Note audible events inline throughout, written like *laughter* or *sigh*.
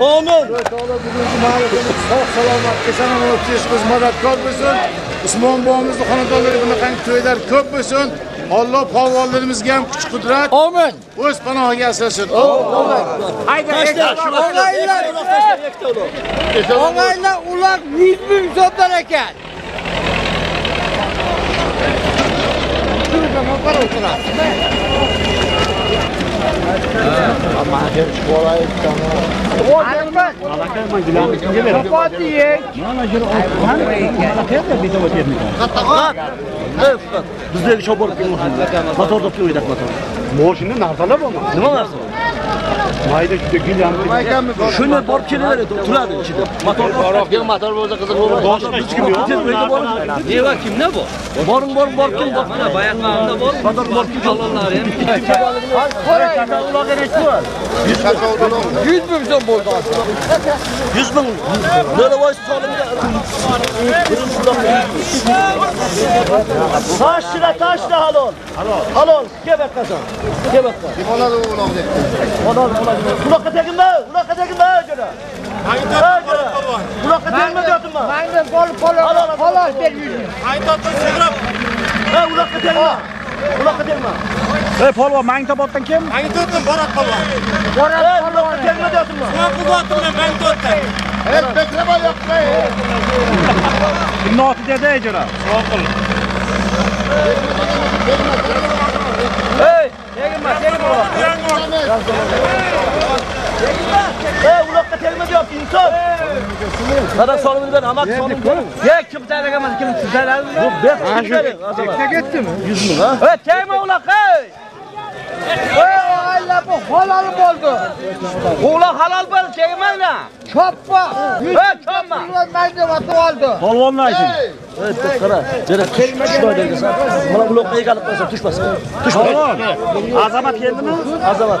Amin. Taolo bugungi ma'rifamiz sog' salomat eson o'tishimiz madadkor bo'lsin. Usmon bobomizni xonadonlari bunaqangi to'ylar ko'p bo'lsin. Alloh polvonlarimizga ham kuch qudrat Amin. o'z panohiga asrasin. Og'aylar, og'aylar ular 100 ming so'mdan ekan. O'tiradi. Bizdagi shop borib motor topib o'ydak motor. Moshina narsalar bormi nima narsa mayda juda gilam shuni borib kelaveradi turadi ichida motor Yo'q, motor bo'lsa qiziq bo'lmaydi. boshqa hech kim yo'q tez o'yda borib Neva kimda bu? boring boring borib keling Mana bayaqamda bor. motor borib keling Kalonlar ham. ularga nechi bor 100 ming so'm bo'ldi. 100 ming Nolavoy solimga Taşla taşla halol. Halol. Halol. Gebek kazan. Gebek kazan. Kim oladi u uloqni? Odam odam. Uloqqa teginma, uloqqa teginma jo'ra. Uloqqa tegma deyapman. Mangdan bo'lib qolar, qolar ber yuzni. Haytotdan chiqirib. Ha, uloqqa tegma. Uloqqa tegma. Ey polvon, Mangtoboddan kim? Mangtoboddan Borat polvon. Borat polvon tegma deyapman. Sen quvvatimdan Mangtoboddan. Hep bekleme yapma. Kimni oti dedi ey jo'ra? Soqil. Ey, tegma, tegma. Hey uloqqa teginme diyorsun insan. Sana solimini ben hamak solimini ben. Ya kim tayyorlagan kim tayyorladi? Yok ben kimlerim. Tekne ketdimi? 100 ming ha. Ey, tegma uloq, ey. Ey og'aylar bu halol bo'ldi. Uloq halol bo'ldi, tegmanglar. Choppa. 100 Ey, chopma. Mayda vatib oldi. Polvonni ayting. Evet, qara. Jara tushmaydi desa. Mana uloqqa egalib qo'ysa tushmasin. Tushmaydi. Polvon, azamat keldimi? Azamat.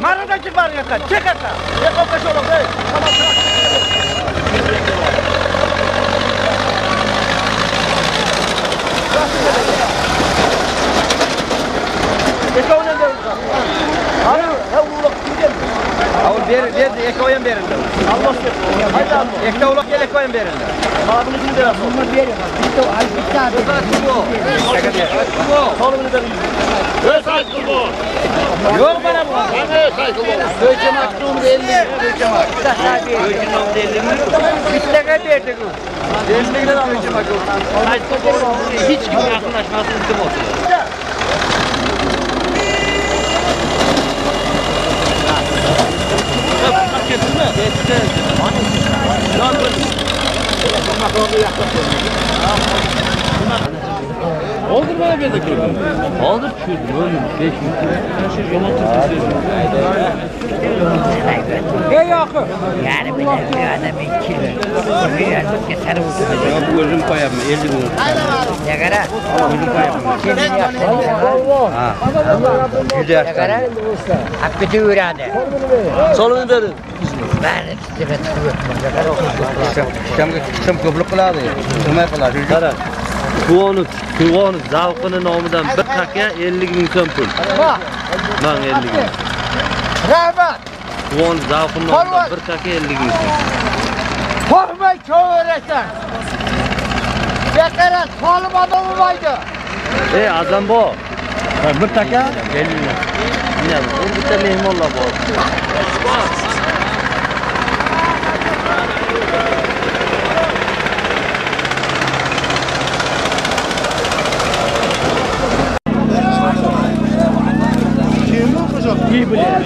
Manadan chiq boring yoqqa. Chiq yoqqa. Ekonga shu uloqda. Ekonga da. Ana, ha uloq kimga? Avul ber, berdi, ekoy ham berildi. Allah aşkına. Haydi Allah. Ikkita uloq kel ekoy ham berildi. Abini bir lira sor. Bunu bir yere bak. Bir de al bir tane. Öz aç bu. Solu bir lira yüz. Öz aç bu. Yok bana bu. Bana öz aç bu. Böcem aklım da elli. Böcem ak. Böcem ak da elli mi? Bir lira verdik o. Elli lira böcem ak. Hiç kim yakınlaşmasın bizim olsun. Getirme. Getirme. Lan Hozir mana bu yerda ko'rdim. Hozir tushirdim, o'ldim. 5 minut. Yomon Ey yoqib. Yani bir de bir adam iki kilo. Bir adam ki sarı usulü. Bu o'zim qo'yapman, 50 minut. Ne kadar? Kim yaptı? Juda Ne kadar? Hakkıcı ürade. Solumunu verin. Ben üstüme tıkıyorum. Kimga kim ko'plik qiladi? Nima qiladi? Qara. Quvonib, quvonib zavqini nomidan bir taka 50 ming so'm pul. Mana 50 ming. Rahmat. Quvonib zavqini nomidan bir taka 50 ming so'm. Korkmay çoğurasan. Bekara solim adam olmaydı. Ey Azambo, bir taka 50 ming. Bitta mehmonlar bor. b 不行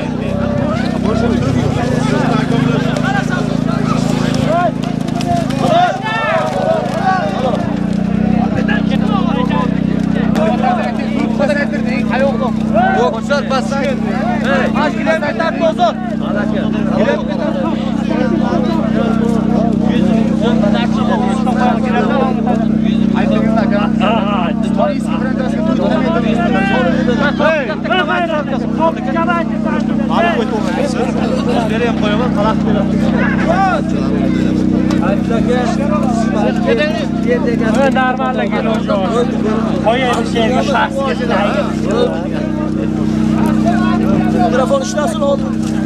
Tô gravando o no outro.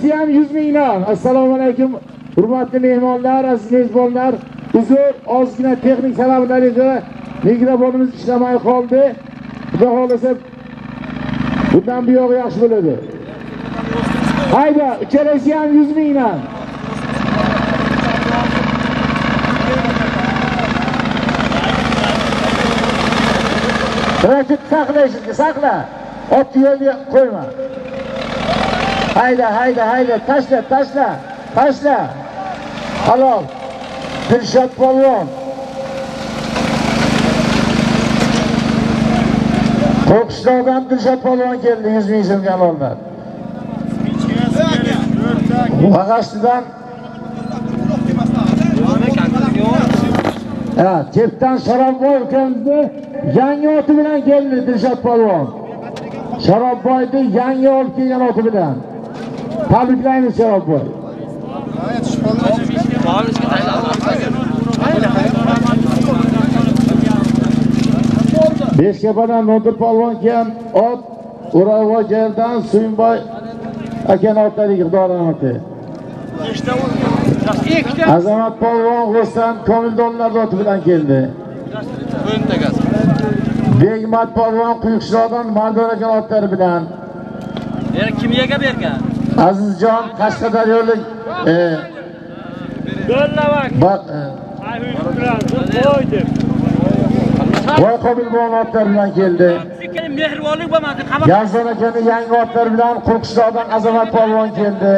Hayda, ham 100 mingdan. Assalomu alaykum. Hurmatli mehmonlar, aziz mezbonlar. Uzr, ozgina texnik sabablarga mikrofonimiz ishlamay qoldi. Xudo xolasa bundan buyog'i yaxshi bo'ladi. Hayda, uchalasi ham 100 mingdan. Rakit saqla saqla. Otni yo'lga qo'yma. Hayda, hayda, hayda, tashla, tashla, tashla. Halol. Dilshod polvon. Qo'qishloqdan Dilshod polvon keldi 100 ming so'mga oldilar. Vag'ashtidan Ha, Chepdan Sharobboy ukamizni yangi oti bilan keldi Dilshod polvon. Sharobboyni yangi olib kelgan oti bilan. Tabriklaymiz Sharobboy. Beshkapadan Nodir polvon kam ot Uravojerdan Suyunboy akani otlari Xudodan oti. Azamat polvon G'ustan Komildonlar oti bilan keldi. Begmat polvon Quyuqshirodan Mardon aka otlari bilan. Yana kimga bergan? Azizjon Qashqadaryolik e, Yo'lla bak. bak e, Qo'ydim. Voy Komilbon otlar bilan keldi. Fikri mehribonlik bo'lmadi. Yazdan akani yangi otlar bilan Qo'qishloqdan Azamat polvon keldi.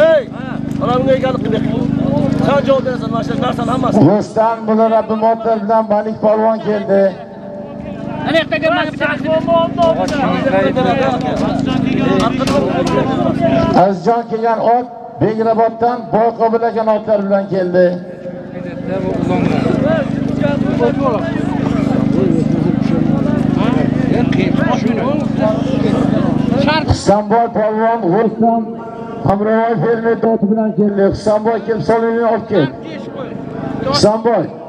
Hey! Onamga egalik qilib. Sen javob berasan mana shu narsalarning hammasi. Rustam bular Rabbim otlar bilan Malik polvon keldi. Ana yerda mana Azizjon kelgan ot Begraboddan Boyqobil aka otlar bilan keldi. Husanboy polvon Rustam Hamrovoy fermer doti bilan keldi. Husanboy kelib solini olib kel. Husanboy.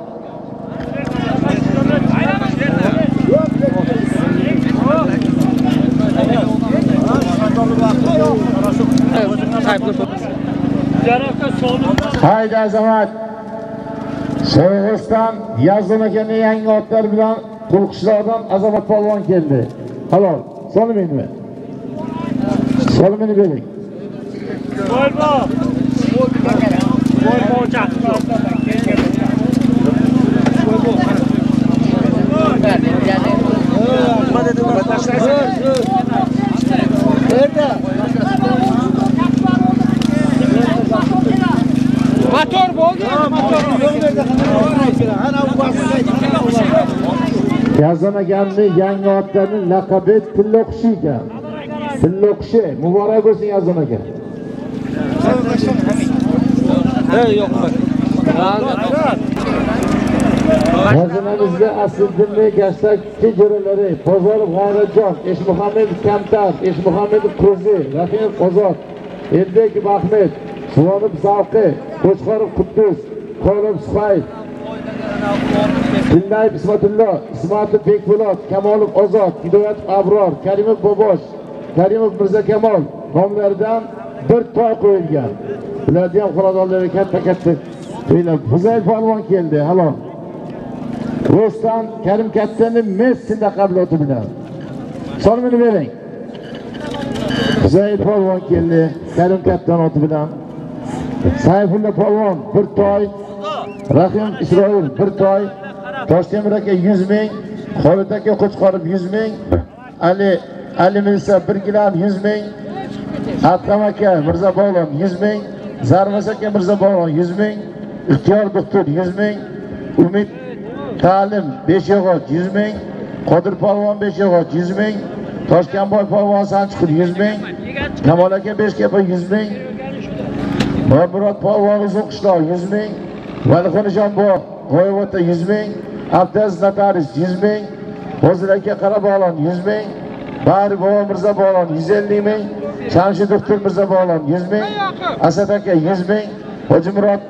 Haydi azamat. So'g'iston Yazdim akaning yangi otlar bilan Qulqishloqdan Azamat polvon keldi. Halol. Solmaymi? Solmini bering. Motor bo'ldi. Motor. Yazdim akamning yangi otlarning laqabi Tillo qushi ekan. Tillo qushi. Muborak bo'lsin Yazdim aka. Xazinamizda Asliddinli Gashtak jo'ralari, Bozorov G'ayratjon, Eshmuhamedov Kamtar, Eshmuhamedov Qo'zi, Rahim Ozod, Elbekov Ahmed, Suvonov Zavqi, Qo'chqorov Quddus, Qolib Suhayb, Billayev Ismatullo, Ismatov Bekpo'lat, Kamolov Ozod, Hidoyatov Abror, Karimov Bobosh, Karimov Mirza Kamol nomlaridan bir to'y qo'yilgan. Ularni ham xonadonlarga katta-katta to'ylar. Huzayl polvon keldi, halol. Rustam Karim Kattani Messi laqabloti bilan. Sonini bering. Huzayl Palvon keldi, Karim Kattan oti bilan. Sayfulla polvon 1 to'y, Rahim Isroil 1 to'y, Toshtemir aka 100 ming, Xolid aka Qo'chqorov 100 ming, Ali Ali Mirsa 1 gilam 100 ming, Atqam aka Mirza Bog'lon 100 ming, Zarmas aka Mirza Bog'lon 100 ming, Ixtiyor doktor 100 ming, Umid Ta'lim 5 yog'och 100 ming, Qodir polvon 5 yog'och 100 ming, Toshkanboy polvon Sanchiqul 100 ming, Kamol aka 5 kepa 100 ming, Murod polvon O'qishlar 100 ming, Valixonisjon bog' G'oyevota 100 ming, Abdaz Nataris 100 ming, Hozir aka Qarabog'lon 100 ming, Bahri bobo Mirza Bog'lon 150 ming, Shamshid doktor Mirza Bog'lon 100 ming, Asad aka 100 ming, Hoji Murod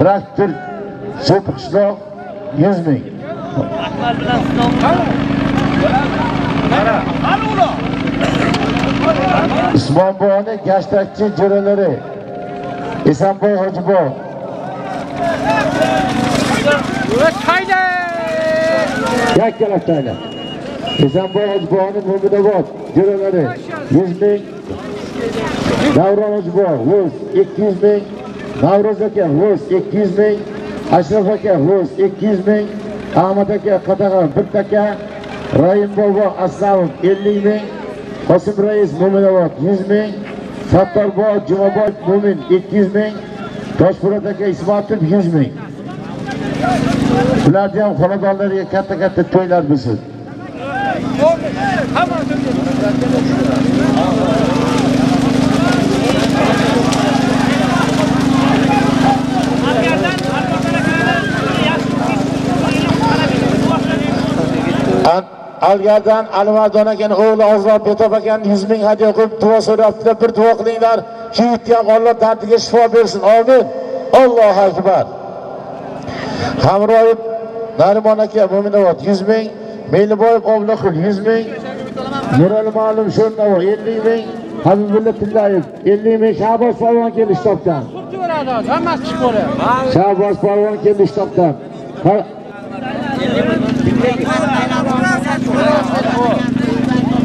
traktor So'p qishloq 100 ming. Usmonboyni gashtakchi jo'ralari. Esanboy Hojiboy yakkalab Esanboy Hojiboyni Mo'minobod jo'ralari 100 ming Davron Hojiboy o'z 200 ming Navro'z aka o'z 200 ming Ashraf aka o'z 200 ming Ahmad aka Qatag'on 1 taka Rahim bobo Aslamov 50 ming Qosim rais Mo'minobod 100 ming Sattorboy Jumaboy Mo'min 200 ming. Toshpo'lat aka Ismatov 100 ming. Bularni ham xonadonlariga katta-katta to'ylar bo'lsin. An- Algardan Alimardon aka o'g'li Ozod Betob akani 100 ming hadya qilib duo so'rabdilar. Bir duo qilinglar. Shu yigitga ham Alloh dardiga shifo bersin. Amin. Allohu akbar. Hamroyev Narimon aka Mo'minobod 100 ming, Meliboyev Ovliqul 100 ming, Nurali Ma'lum Sho'rnavo 50 ming, Habibulla Tillayev 50 ming, Shahboz polvon keldi shtobdan. Ko'radi, hammasi chiqib bo'ladi. Shahboz polvon keldi shtobdan. Ha-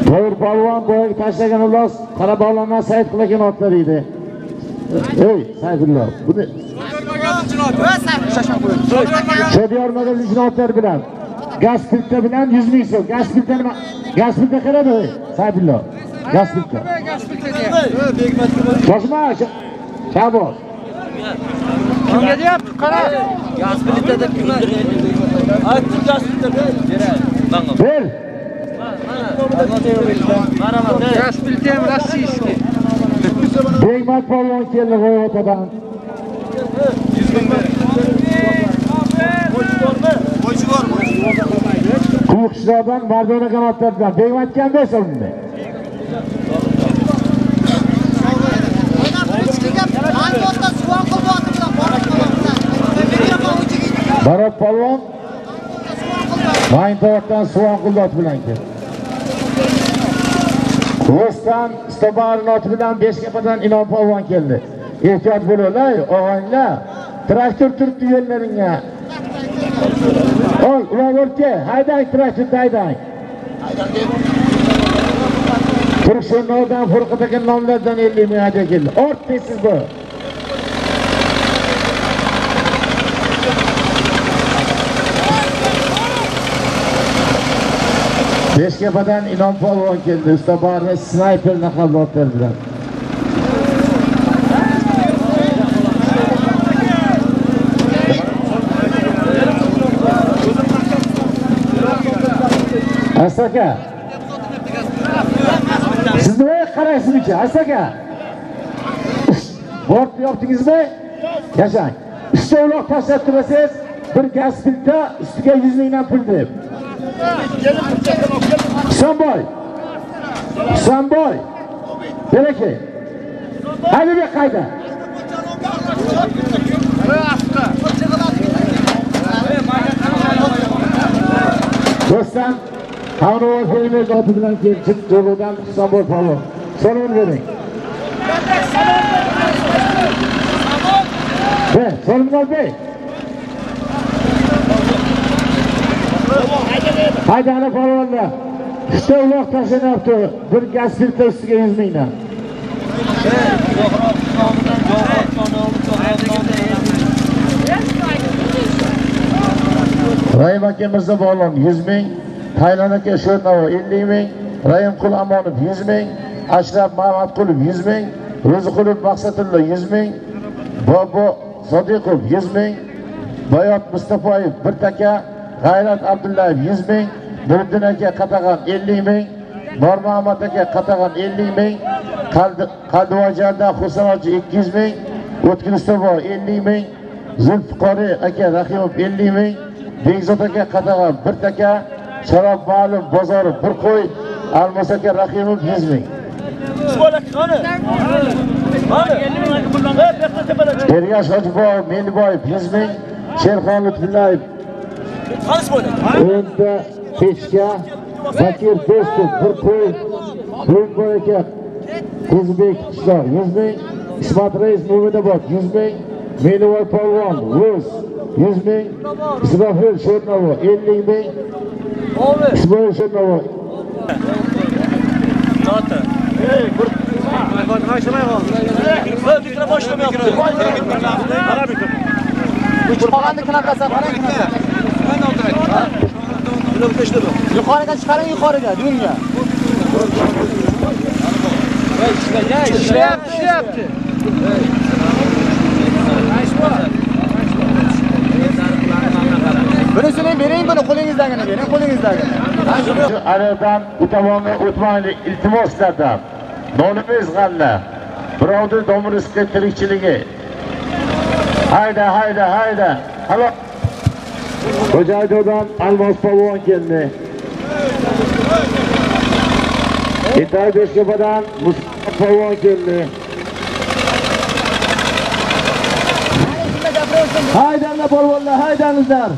To'g'ri polvon boyaga tashlagan ulos Qarabog'lardan Said qilagan otlar edi. Ey, Saidullo, buni Chodiyor magazin jinoyatlari bilan gaz bilan 100 ming so'm. Gaz nima? Gaz pilta qaradi. Saidullo. Gaz pilta. Shoshma. Sh- Shaboz. Kimga deyapti? Qara. Ber. Gaz Ver. Распильтем российский. Бегмат Павлон келді ғой отадан. Kuyukçulardan Mardona kanatlarından Beymat gelmez sonunda. Barat Palvan Suvon Quldot bilan keldi. O'stan Stobarın oti bilan Beshkapadan Inom polvon keldi. Ehtiyot bo'linglar, og'aylar. Traktor turibdi yo'llaringga. Ol, ular o'rta, haydang traktorni haydang. Turkshonlardan Furqat aka nomlardan 50 ming hadya keldi. Ortdasiz bu. Beshkapadan Inom polvon keldi. Usta barni snayper naqabotlar bilan. Asaka. Siz nimaga qaraysiz ucha? Asaka. Bort yopdingizmi? Yashang. Uchta uloq tashlab turasiz, bir gaz filta ustiga 100 mingdan pul deb. Samboy. Samboy. Beraka. Hadi bir qayda. Do'stlar, Qavnovoy Fermer zoti bilan kelib jo'g'idan Husanboy palov. Salom bering. Be, Salomon bey. Haydani polvonlar. Uchta uloq tashlanyapti. Bir gaz ustiga 100 mingdan. Rahim aka Mirzabog'lon 100 ming, Taylan aka Sho'rnavo 50 ming, Rahimqul Amonov 100 ming, Ashraf Mamatqulov 100 ming, Ro'ziqulov Maqsadullo 100 ming, Bobo Sodiqov 100 ming, Bayot Mustafoyev 1 taka, G'ayrat Abdullayev 100 ming, Nuriddin aka Qatag'an 50 ming, Normuhammad aka Qatag'an 50 ming, Qaldivojardan Husanochi 200 ming, O'tkir Ustobo 50 ming, Zulfiqori aka Rahimov 50 ming, Bekzod aka Qatag'an 1 taka, Sharob Ma'lum bozori 1 qo'y, Almos aka Rahimov 100 ming. Ergash Hojiboyev, Meliboyev 100 ming, Sherxon Lutfullayev Endi kechga Zakir Do'stov bir qo'y, Qo'yinboy aka qo'zibek qishloq 100 ming, Ismat Reis Mo'minobod 100 ming, Melivoy polvon Rus 100 ming, Isroil Sho'rnovo 50 ming, Ismoil Sho'rnovo Yuqoriga chiqaring, yuqoriga, dunga. Ishlayapti, ishlayapti. Birisini bering, buni qo'lingizdagini bering, qo'lingizdagini. Aradan bu tomonga o'tmaylik iltimoslardan. Nonimiz g'alla. Birovni domirishga tirikchiligi. Hayda, hayda, hayda. Halol Xo'jaydodan Almos polvon keldi. Itay Beshkapadan Mustafa polvon keldi. Haydanlar polvonlar, haydanizlar.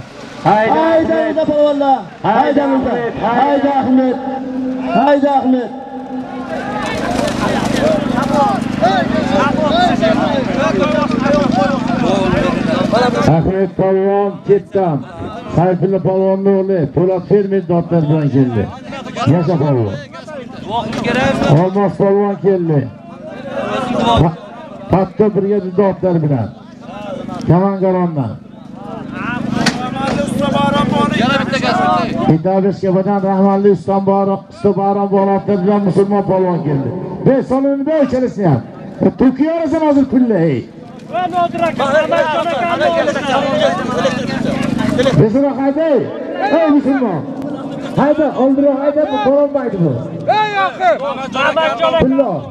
Hayda, Haydanizlar polvonlar. Haydanizlar. Hayda Ahmet. Hayda Ahmet. Ahmet polvon ketdan. Sayfulla polvonni o'g'li Po'lat fermer dotlar bilan keldi. Yasha polvon. Olmos polvon keldi. Pa- Patta brigada dotlar bilan. Kamangarondan. Yana bitta gaz bitta. Itobeskabadan rahmatli Ustonboroq, Ustobaron bolotlar bilan musulmon polvon keldi. Be solini be o'chalisi ham. Turkiya orasan hozir pulla ey. Bezira hayday. Ey musulmon. Hayda, oldira hayda bu borolmaydi bu. Ey yoqib! Pulla.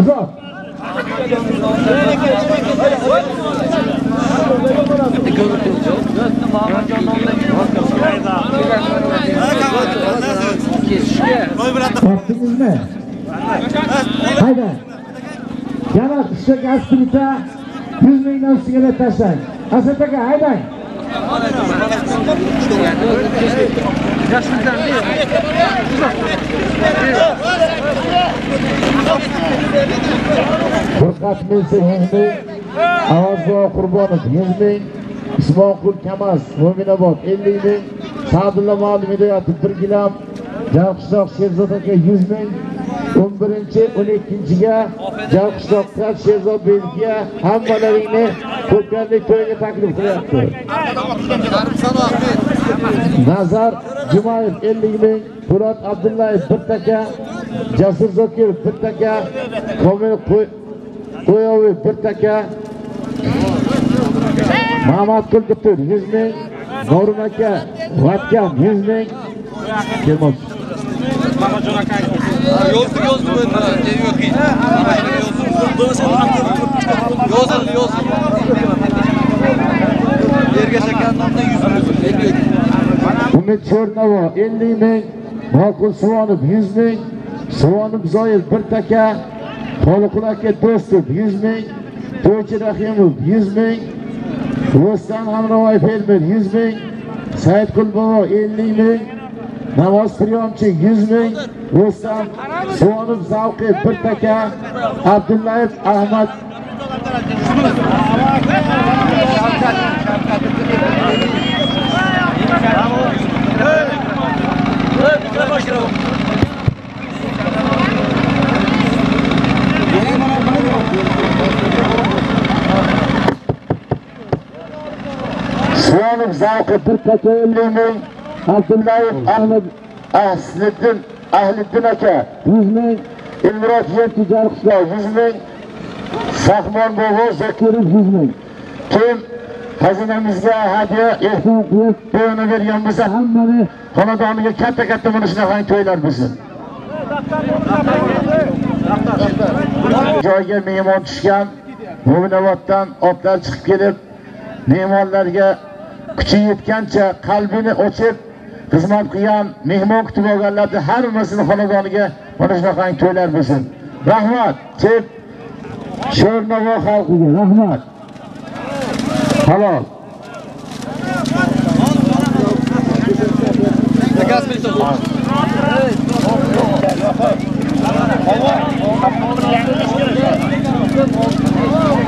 Uzat. Topdingizmi? Hayda. Yana ishga gaz plita 100 mingdan ustiga deb tashlang. Asad aka haydang. Furqat Milsi 100 ming, Avazbo Qurbonov 100 ming, Usmonqul Kamaz Mo'minobod 50 ming, Sa'dulla Ma'lum Hidoyatov 1 gilam, Jalqishloq Sherzod aka 100 ming, 11-chi 12-chiga Jalqishloqqa Sherzod Bezga hammalaringni ko'pkarlik to'yiga taklif qilyapti. Nazar Jumayev 50 ming, Po'lat Abdullayev 1 taka, Jasur Zokirov bir taka, Komil Qo'yovi 1 taka, Mahmad Kulkutur 100 ming, Norum aka vatkam 100 ming. kelmoqchi Yozdu yozdu ben de yok ki. Yozdu yozdu. Yerge şekerlerden yüzümüzü. Umid Cho'rnavo 50 ming, Maqul Suvonov 100 ming, Suvonov Zoyev 1 taka, Xoliqul aka Do'stov 100 ming, To'ychi Rahimov 100 ming, Rustam Hamrovoy fermer 100 ming, Saidqul bobo 50 ming, Navoz Priyomchi 100 ming, Rustam Suvonov Zavqi 1 taka, Abdullayev Ahmad. Suvonov Zavqi 1 taka 50 ming, Abdullayev Ahmad Asliddin Ahliddin aka 100 ming, Elmurod Yenti Jarqishloq 100 ming, Sahmon bobo Zakirov 100 ming. Kim xazinamizga hadya ehson qilib to'yini bergan bo'lsa hammani xonadoniga katta katta mana shunaqa to'ylar bo'lsin. Joyga mehmon tushgan Mo'minoboddan otlar chiqib kelib mehmonlarga kuchi yetgancha qalbini ochib xizmat qilgan mehmon kutib olganlarni hammasini xonadoniga mana shunaqangi to'ylar bo'lsin. Rahmat, deb Sho'rnavo xalqiga rahmat. Halol.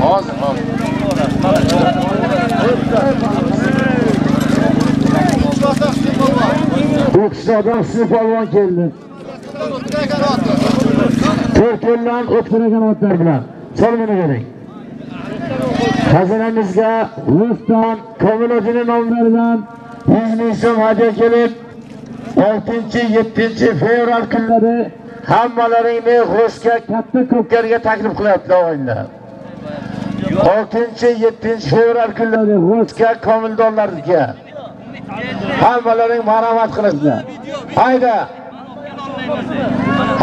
Hozir, hozir. O'qishloqdan Husni polvon keldi. To'rt yo'ldan o'tiragan otlar bilan. Solmini bering. Xazinamizga Rustam Komilojini nomlaridan 100 ming so'm hadya kelib 6-7 fevral kunlari hammalaringni G'o'shga katta ko'pkarga taklif qilyapti o'yinlar. 6-7 fevral kunlari G'o'shga komildorlarga hammalaring marhamat qilasizlar. Hayda!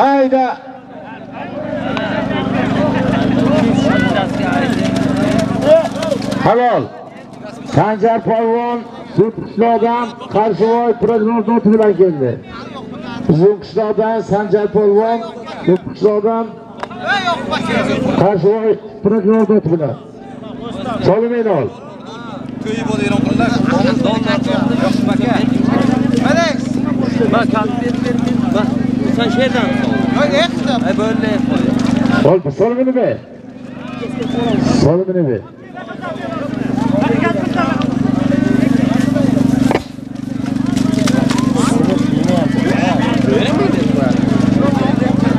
Hayda! Halol. Sanjar polvon So'qishloqdan Qarshivoy prognozoti bilan keldi. So'qishloqdan Sanjar polvon So'qishloqdan Qarshivoy prognozoti bilan. Solimin ol. Köyü bol eron qildilar. Alex. Bak kalk ver ver ver. Bak sen şeyden sor. Yok ekstra. E böyle koy. Ol, solimini ver. Solimini ver.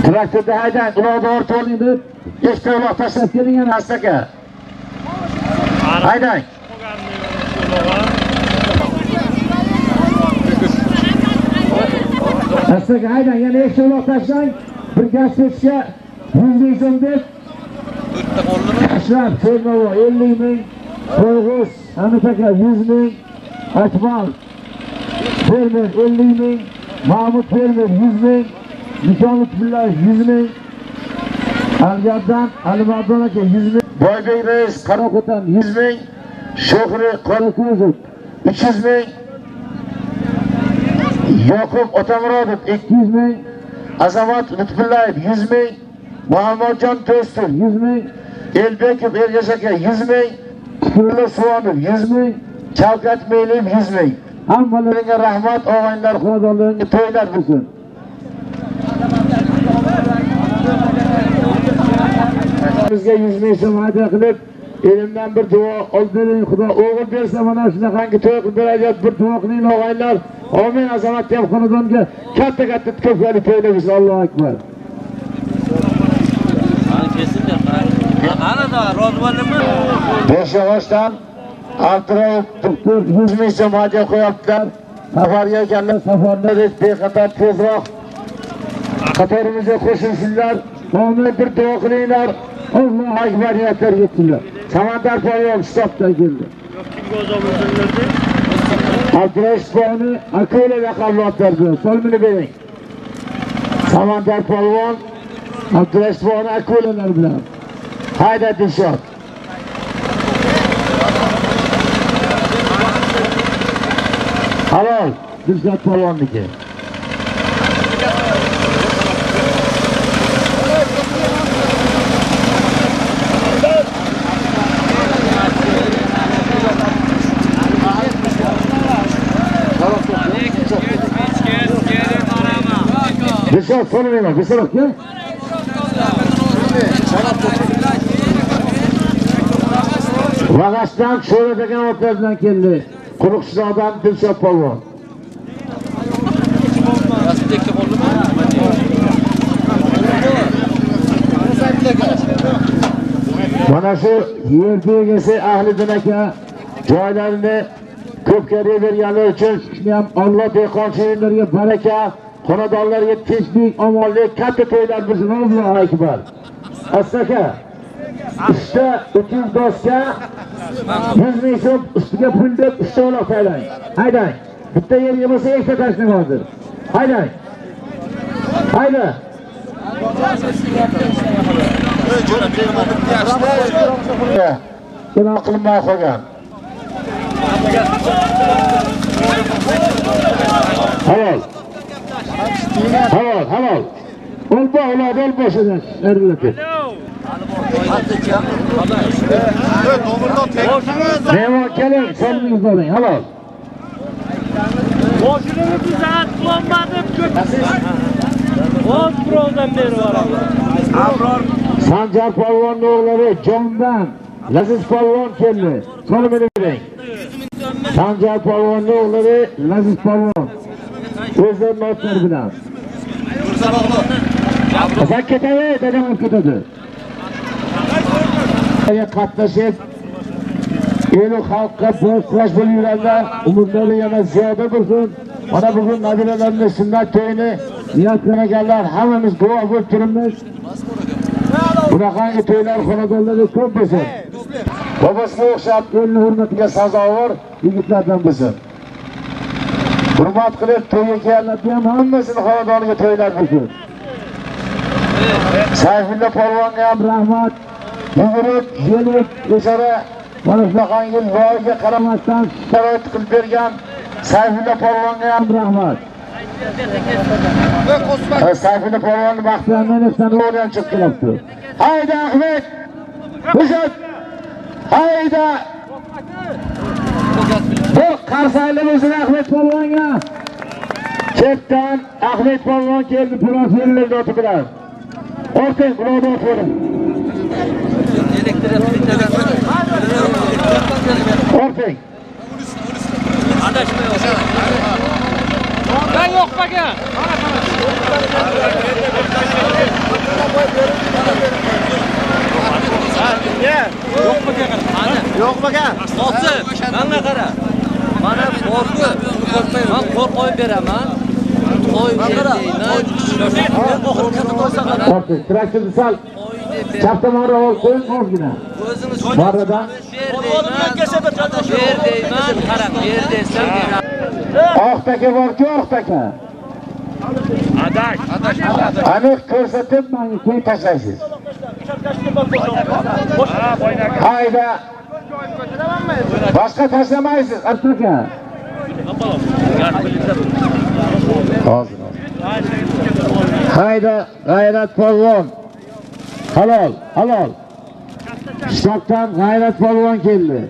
Traktörde haydan, uloqda orta oling deb, ikkita uloq tashlab keling yana astaka. Haydang. Astaka haydang, yana ikkita uloq tashlang. Bir gaz pechga 100 ming so'm deb Dörtte qo'lini. Ashraf Cho'rnovo 50 ming, Qo'yg'uz Hamid aka 100 ming, Akmal Fermer 50 ming, Mahmud Fermer 100 ming, Nishonov Billayev 100 ming, Algardan Alimardon aka 100 ming, Boybek Reis Qaroqo'tan 100 ming, Sho'xri Qorako'zov 300 ming, Yoqub Otamurodov 200 ming, Azamat Lutfullayev 100 ming, Muhammadjon Do'stov 100 ming, Elbekov Ergash aka 100 ming, Fikrulla Suvanov 100 ming, Shavkat Meyliyev 100 ming. Hammalaringga rahmat, og'aynilar, xonadonlaringga to'ylar bo'lsin. Bizga 100 ming so'm hadya qilib, elimdan bir duo oldiring, Xudo o'g'il bersa mana shunaqangi to'y qilib berajak bir duo qiling og'aylar Amin azamat deb xonadonga katta-katta ko'pkari to'ylar bo'lsin. Allohu akbar. Qanada rozi bo'ldingmi? Beshyog'ochdan Abdurauf doktor 100 ming so'm hadya qo'yaptilar. Safarga ekanlar, safarda deb bexatar tezroq qatorimizga qo'shilsinlar. Amin bir duo qilinglar. Allohu akbar niyatlar yetsinlar. Samandar polvon hisobdan keldi. Abdurauf polvoni Akula laqabli otlardi. Solmini bering. Samandar polvon Abdurauf polvoni Akulalar bilan. Hayda Dilshod. Halol, Dilshod polvonniki. Dilshod, so'ramayman, bir so'rab kel. Vag'ashdan sho'ra degan otlar bilan keldi. Quruqshiroqdan Dilshod polvon. Mana shu yer belgisi Ahliddin aka joylarini ko'pkariga berganligi uchun shuni ham Alloh dehqonchiliklarga baraka, xonadonlarga tinchlik, omonlik, katta to'ylar bo'lsin. Allohu akbar. Astaka. Uchta uchiz doska yuz ming so'm ustiga pul deb uchta uloq taylang. Haydang. Bitta yerga bo'lsa ikkita tashlang hozir. Haydang. Hayda. Buni qilinmay qolgan. Halol. Halol, halol. Olma, olad, olma şuradan. Eriletip. To'g'ridan tek. Mehmon keling, solmingizni oling, halol. Boshini tuzat qilolmadim ko'p. O'z birovdan beri boraman. Abror Sanjar polvonning o'g'lari Jondan Laziz polvon keldi. Solmini bering. Sanjar polvonning o'g'lari Laziz polvon. O'zlarining otlari bilan. Sen ketaver, dadam olib ketadi. Bunga qatnashib elu xalqqa bo'z qulash bo'lib yuradilar. Umrlari yana ziyoda bo'lsin. Mana bugun nabiralarning sunnat to'yini niyat qilganlar hammamiz guvoh bo'lib turibmiz. Bunaqangi to'ylar xonadonlarda ko'p bo'lsin. Bobosiga o'xshab elni hurmatiga sazovor yigitlardan bo'lsin. Hurmat qilib to'yga kelganlarga ham hammasini xonadoniga to'ylar bo'lsin. Sayfulla polvonga ham rahmat. Yugurib, yelib, bechora mana shunaqa loyiga qaramasdan sharoit qilib bergan Sayfulla polvonga ham rahmat. Sayfulla polvonni baxtidan o'rgan chiqib chiqibdi. Hayda Ahmed. Hujjat! Hayda! Bir qarsayli bo'lsin Ahmet polvonga. Chetdan Ahmet polvon keldi, profillarni o'tib bilan. Ortang, bularni o'tiring. Ortang. Ben yok bakın. Yo'q bakan. Olsin, menga qara. Mana borku, men qo'rqoy beraman. Qo'y qara. Ortang. Traktorni sal chap tomonga olib qo'ying ozgina. O'zimiz Baradan ber deyman, qara, ber desam beraman. Oqtaka borku, Oqtaka. Aniq ko'rsatib, menga keyin tashlaysiz. Hayda. Boshqa tashlamaysiz, Oqtaka. Hozir. Hayda, g'ayrat polvon. Halol, halol. Şoktan gayret polvon keldi.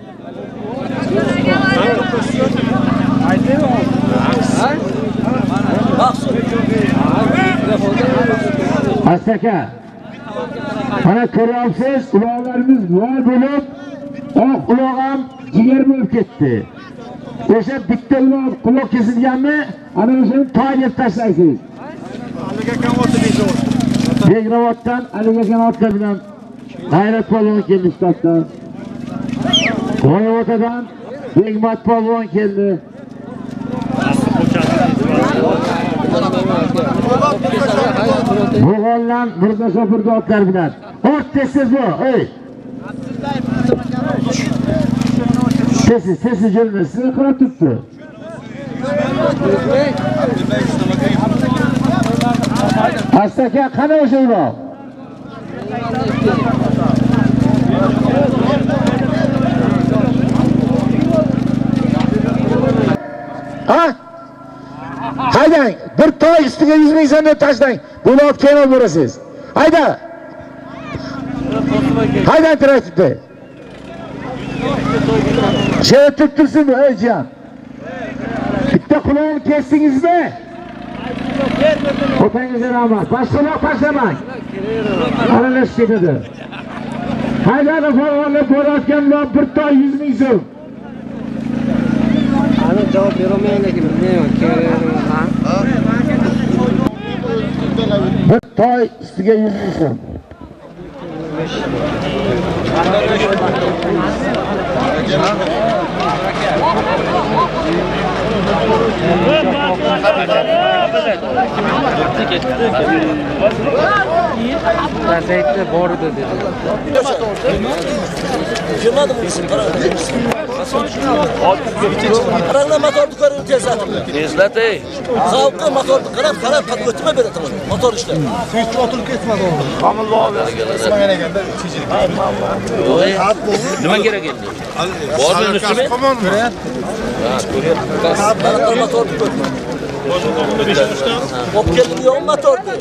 Astaka. Mana ko'ryapsiz, uloqlarimiz voy bo'lib, oq uloq ham jigar bo'lib ketdi. O'sha bitta uloq quloq kesilganmi, ana o'shani toy deb tashlaysiz. Begravoddan Aliga kanotlar bilan G'ayrat polvon keldi shtatdan. G'oyavotadan Begmat polvon keldi. Bo'g'ondan Mirzo Shopirdi otlar bilan. Ot tesiz bu, ey. Sesi sesi yurma, sizni qarab turibdi. Astaka qani o'sha uloq? Ha? Haydang, bir toy ustiga 100 ming so'mni tashlang. Buni olib keyin olib borasiz. Hayda. Haydang traktda. Bu, ey jiyan. Bitta qulog'ini kesdingizmi? Otangizga rahmat. Boshqalar tashlamang. Aralash ketadi. Haydani polvonlar bo'layotganlar bir toy 100 ming so'm. Aniq javob berolmayman lekin bilmayman. Bir toy ustiga 100 ming so'm. Gazaytda bor edi dedi. Girmadim bu isim. Qaranglar motorni ko'rib. Tezlat ey. Zavqqa motorni qarab, qarab qatib o'tma beradi. Motor ishlar. Suyuqchi otilib ketmadi u. Voy. Nima kerak endi? Bormi nusimi? Qarab motorni ko'rma. Olib keldim yo'q motorni.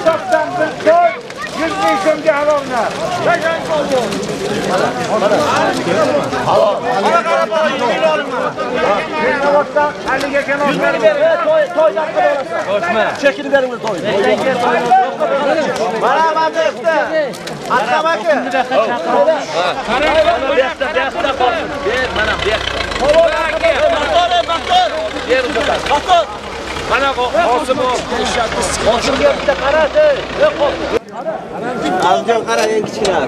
Stopdan bir toy 100 ming so'mga halollar. Qachon bo'ldi? Begravoddan Aliga kanotlar To'y, to'y Toshma. Chekini beringlar to'y. Mana mana bu aka. Mana bu yoqda, bu yoqda qolsin. Ber, mana bu yoqda. Motor, motor. Ber uzoqdan. Motor. Mana Qosimov. Motorga bitta qaradi. Yo'q, Qosim. Amjon qara eng kichkina.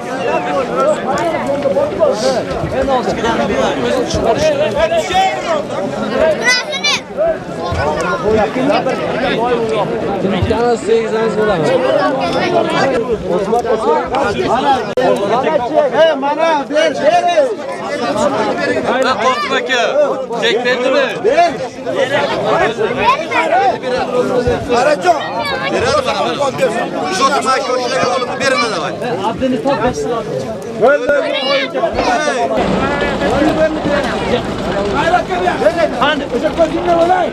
Yana 8 bo'ladi. Ey mana ber ber. Mana Qosim aka. Chek berdimi? Qarajon. Beradi mana. Shu tuma ko'chaga olib berma davay.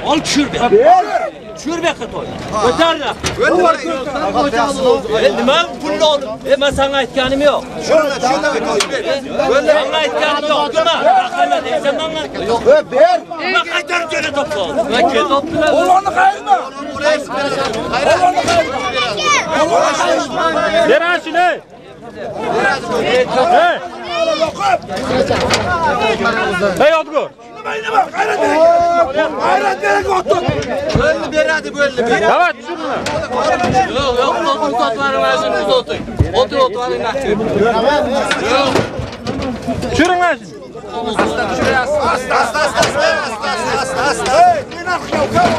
Ol tushir ber. Tushir ber to'y. Ko'tardi. E nima pulni olib? E men senga aytganim yo'q. Shunda ko'chib ber. Menga aytganim yo'q. Nima? Raqamlar menga. Yo'q. Ber. Men qaytarib kelib topdim. Men kelib topdilar. Ularni qayerda? Beran shuni. Ey Odgur. Bo'lni beradi, bo'lni beradi. Davay tushirma. Yo'q, yo'q, o'tin sotmarim o'zim biz o'tin. O'tin o'tvaring naqdi. Yo'q. Tushiring mana shuni. Asta, asta, asta, asta, asta, asta, asta. Ey, men aqyam, kam.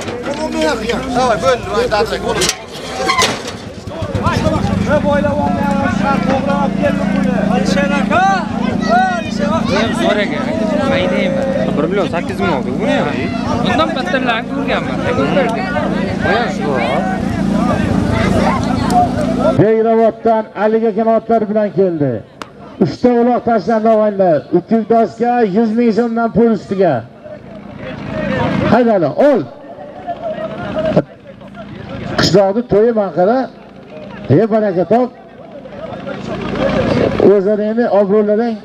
Bunu men aqyam. Davay, bo'ldi, voy, dadrak, bo'ldi. Zo'r ekan. Maydaymi? million 8 ming oldi. Bu ne? Bundan ko'rganman. Berdik. Qo'yan shu. Beyravotdan aliga kanotlar bilan keldi. Uchta uloq tashlandi og'aylar. Ukil doska 100 ming so'mdan pul ustiga. Haydali, ol. Qishloqni to'yi manqara. Ey baraka top. O'zlaringni obro'laring.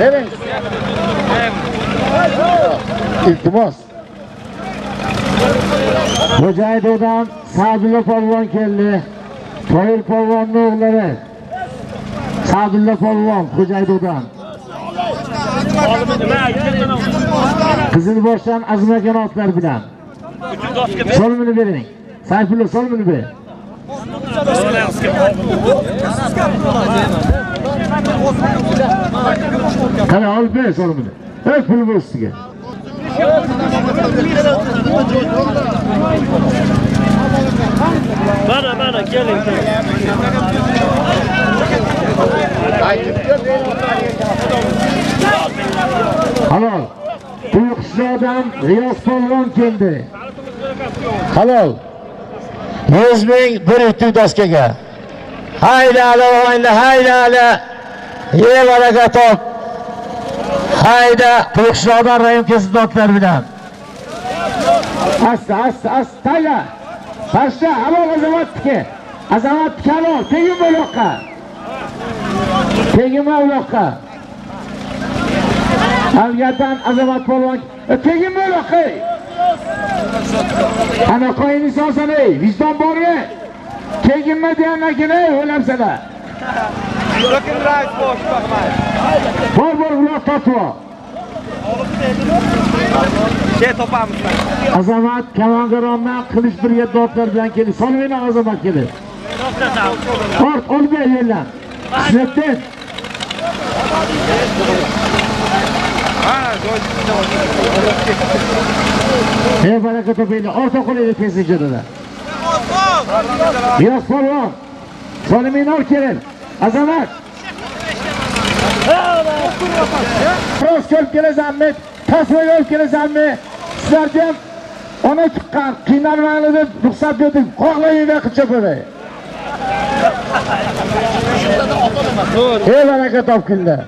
Bering. İltimos. Xo'jaydodan Sadulla polvon keldi. Toyir polvonning o'g'illari. Sadulla polvon Xo'jaydodan. Qizilboshdan azmagan otlar bilan. Solmini bering. Sayfulla solmini ber. Qani olib ber solmini. Ey pul bu ustiga. Mana mana keling. Halol. Uyqusizdan G'iyos polvon keldi. Halol. 100 ming bir yutuq doskaga. Hayda ali hayda ala. Ye baraka top. Hayda Tuyuqishloqdan rayon kesdotlar bilan. Asta, asta, asta, tayla. Pashta, halol azamatniki. Azamat kamol, tegin bo'loqqa. Tegin bo'loqqa. Algatan azamat polvon. E, Tegin bo'loqqa. Ana qo'yini solsan ey, vijdon bormi? Teginma deganlarkin ey, o'lamsana. Bor bor uloq totib ol. Şey topamiz. Azamat Kamangarondan qilich bir yerda otlar bilan keldi. Solmanglar azamat keldi. Ort, olib ber yerdan. Qismatdan. Ey baraka topinglar, orta qo'linglar kesing jo'rada. Yo'q, polvon. Solmanglar ol kelin. Azamat. Cross kelib kelasanmi? Tasmaga olib kelasanmi? Sizlarga ham ona chiqqan, qiynalmanglar deb ruxsat berdik. Xohlanglar qilcha qo'yay. Ey baraka topkinlar.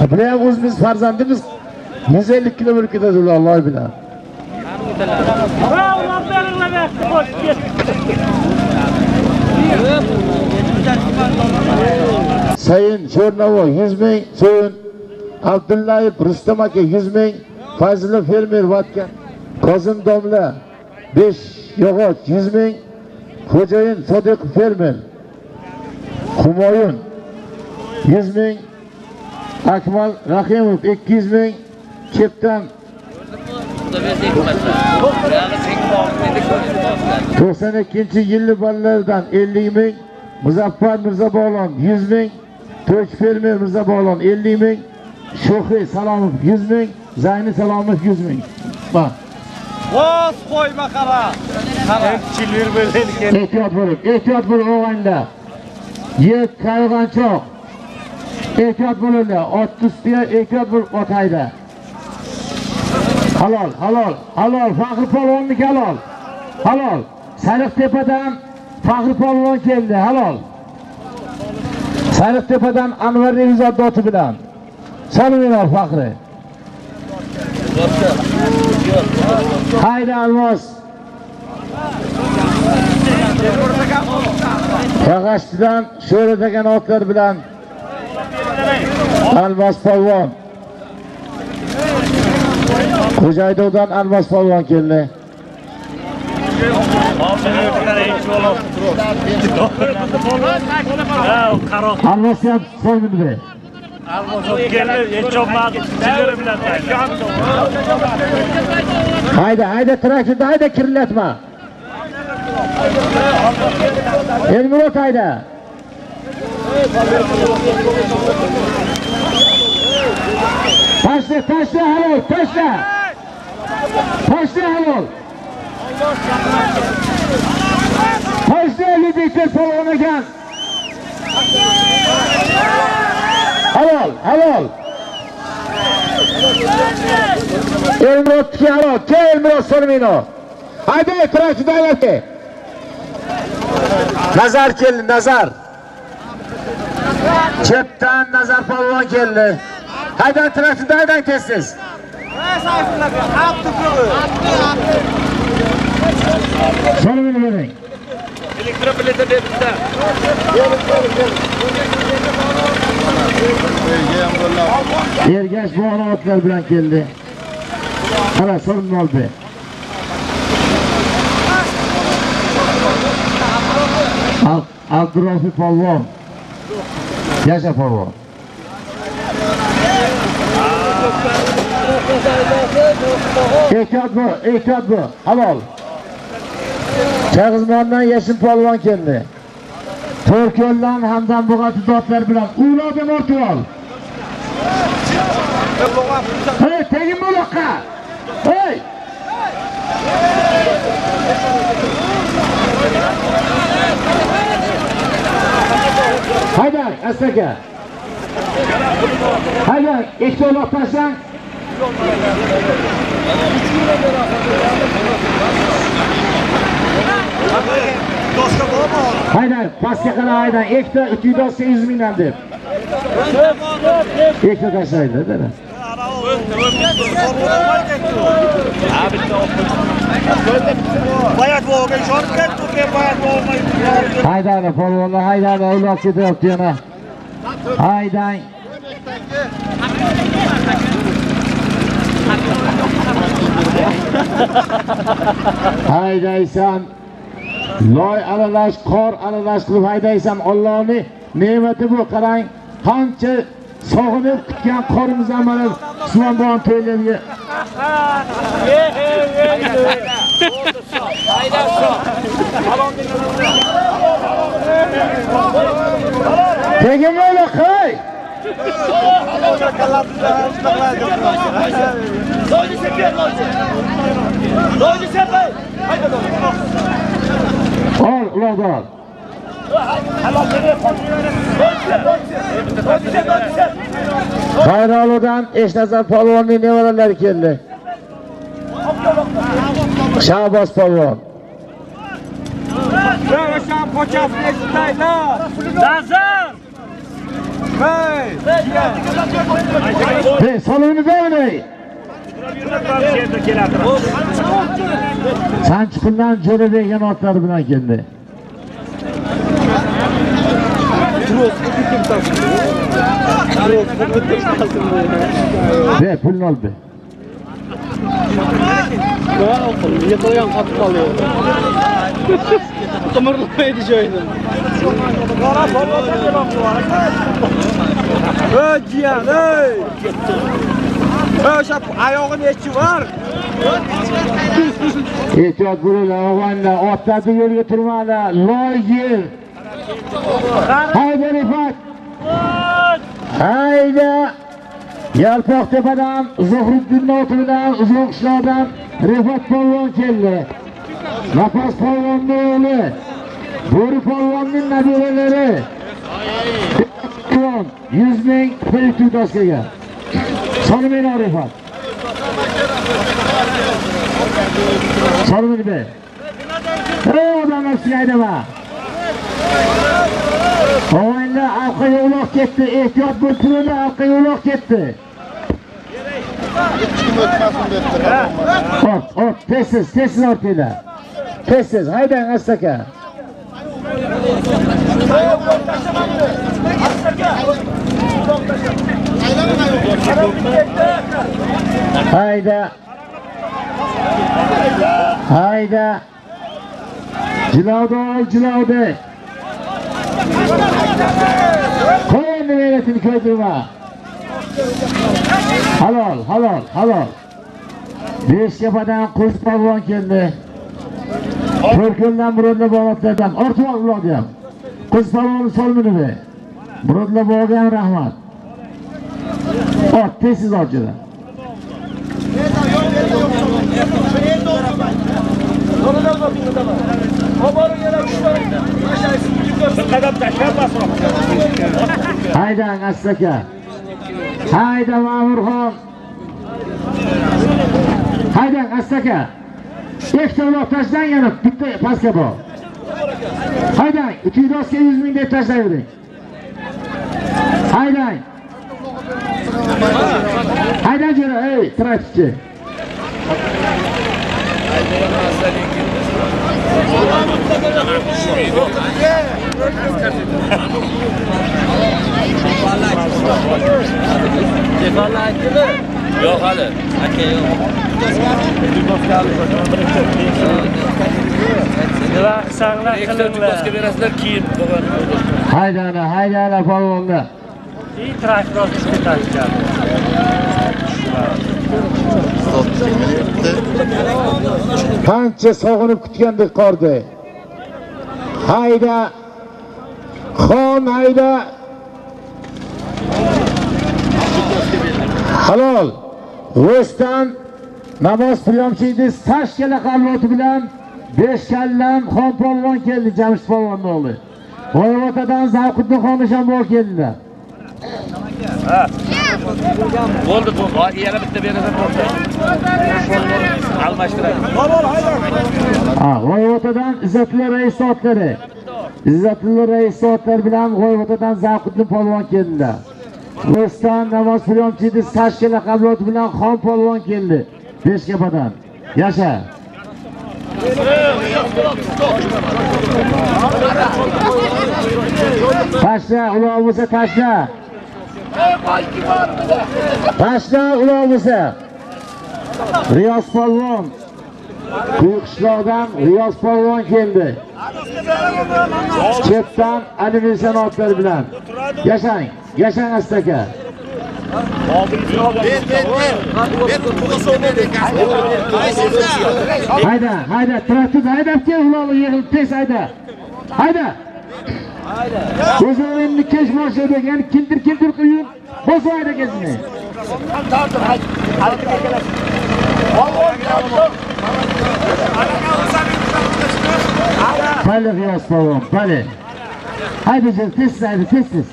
Bular ham o'zimiz farzandimiz 150 kilometr ketadilar Alloh bilan. Sayın Sho'rnovo 100 ming so'm, Abdullayev Rustam aka 100 ming, Fazilla fermer vatgan, Kozim domla 5 yog'och 100 ming, Xo'jayin Sodiq fermer, Humoyun 100 ming, Akmal Rahimov 200 ming, Keptan 92 yilli bolalardan 50 ming, Muzaffar Mirzabog'lon 100 ming, To'ch fermer Mirzabog'lon 50 ming, Sho'xiy Salomov 100 ming, Zayni Salomov 100 ming. Bak. Voz qo'yma qara. Ehtiyot bo'ling, ehtiyot bo'ling o'g'aylar. Yer qayg'anchoq. Ehtiyot bo'linglar, otni ustiga ehtiyot bo'lib ot hayda. Halol, halol, halol, Faxri polvonniki halol. Halol. sariq tepadan Faxri polvon keldi, halol. sariq tepadan Anvar revizod doti bilan. Salomlar Faxri. Hayda Almos. yag'ashchidan sho'ra degan otlar bilan Almas polvon. Xo'jaydovdan Almas polvon keldi. Almas ham solmidi. Hayda, hayda traktorda hayda kirlatma. Elmurod hayda. Taşla, taşla halol, taşla. Taşla halol. yashil polvon ekan halol halol elmurodniki halol kel elmurod solmino haydi kurashchi davlatga nazar keldi nazar chepdan nazar polvon keldi haydan traktor daydan tezsiz solmini bering ergash bog'lovchilar bilan keldi qara solmini oldi Al- abdurafi polvon yasha polvon ehtiyot bu ehtiyot bu halol Çağızmandan Yeşil Polvon keldi. To'rko'ldan hamdan bug'ati dotlar bilan ulodim o'rtol. Hey, tegin bu yoqqa. Hey! Haydar, astaka. Haydar, ikki o'loq tashlang. Haydar, pastga qara Haydar, ikkita ikki 100 mingdan deb. Ikkita tashlaydi, dedi. Bayat polvonlar haydani uloq ketyapti yana. Haydang. haydaysan loy aralash qor aralash qilib haydaysan Allohning ne'mati bu qarang qancha sog'inib kutgan qorimizdan mana Usmon bog'on to'ylariga tegin bo'la qo'y ol uloqni ol Bayroqludan Eshnazar polvonning nevaralari keldi. Shahboz polvon. O'shan pochasini esitayda. Nazar! Hey! Hey, salonni bermay. Sanchiqdan jo'ra degan otlar bilan keldi. Be, pulni ol be. Yiqilgan qotib qoldi. Qimirlamaydi joyidan. Ey jiyan, ey! O'sha oyog'ini yechib var. Ehtiyot bo'linglar, o'g'anlar, otlarni yo'lga turmanglar. Loy yer. Hayda Rifat. Hayda. Yalpoq tepadan, Zuhriddin o'tiridan, Uzoq qishloqdan Rifat polvon keldi. Nafas polvonning o'g'li. Bo'ri polvonning nabiralari. Qilon 100 ming pul doskaga. Solmang Rifat. Solmang be. Ey odamlar sizga aytaman. O'g'aylar orqaga uloq ketdi, ehtiyot bo'l turinglar, orqaga uloq ketdi. Hop, hop, tezsiz, tezsiz ortinglar. Tezsiz, haydang astaka. Hayda. Hayda. Jilovda ol, jilovda. Qo'y g'ayratini mehnatini ko'rdirma. Halol, halol, halol. Beshkapadan Qo'sh polvon keldi. To'rkundan Murodla bog'otlardan ortib ol uloqni ham. Qo'sh polvonni solmini Birodlar Murodla bog'ga ham rahmat. Ot, tezsiz olchidan. Oboring yana haydang astaka hayda ma'murxon haydang astaka ikkita uloq tashlang yana. Bitta pastga bor haydang uchidosga yuz ming deb tashlayvering haydang haydang jura ey traktorchi Yo'q hali. Aka yo'q. Ikkita duposga berasizlar keyin bo'lgan. haydana haydana polvonni qancha sog'inib kutgandik qorni hayda. Xon hayda. Halol. G'o'stdan namoz priyomchiydi sashka laqabloti bilan besh kallam xon polvon keldi jamshid polvonni o'g'li. G'oyavotadan zavqiddin xonishonbog keldilar. Bo'ldi bu. Yana bitta berasan to'xta. Almashtiradi. Ha, G'oyavotadan Izzatullo rais soatlari. Izzatullo rais soatlar bilan G'oyavotadan Zavqiddin polvon keldi O'stan namoz priyomchiydi Sashka laqabloti bilan Xon polvon keldi. Beshkapadan. Yasha. Tashla, uloq bo'lsa tashla. Tashla, uloq bo'lsa. Riyoz polvon Quyuqishloqdan Riyoz polvon keldi. Chetdan Ali Mirsan otlar bilan. Yashang, yashang astaka. Hayda, hayda, traktorda haydab kel, uloqni yig'ilib tez hayda. Hayda. O'zim endi kech boshlaydi, ya'ni kildir kildir quyib, bosib hayda kezini. Bale Riyoz polvon, bale. Hayda, jil, tez hayda, tez tez.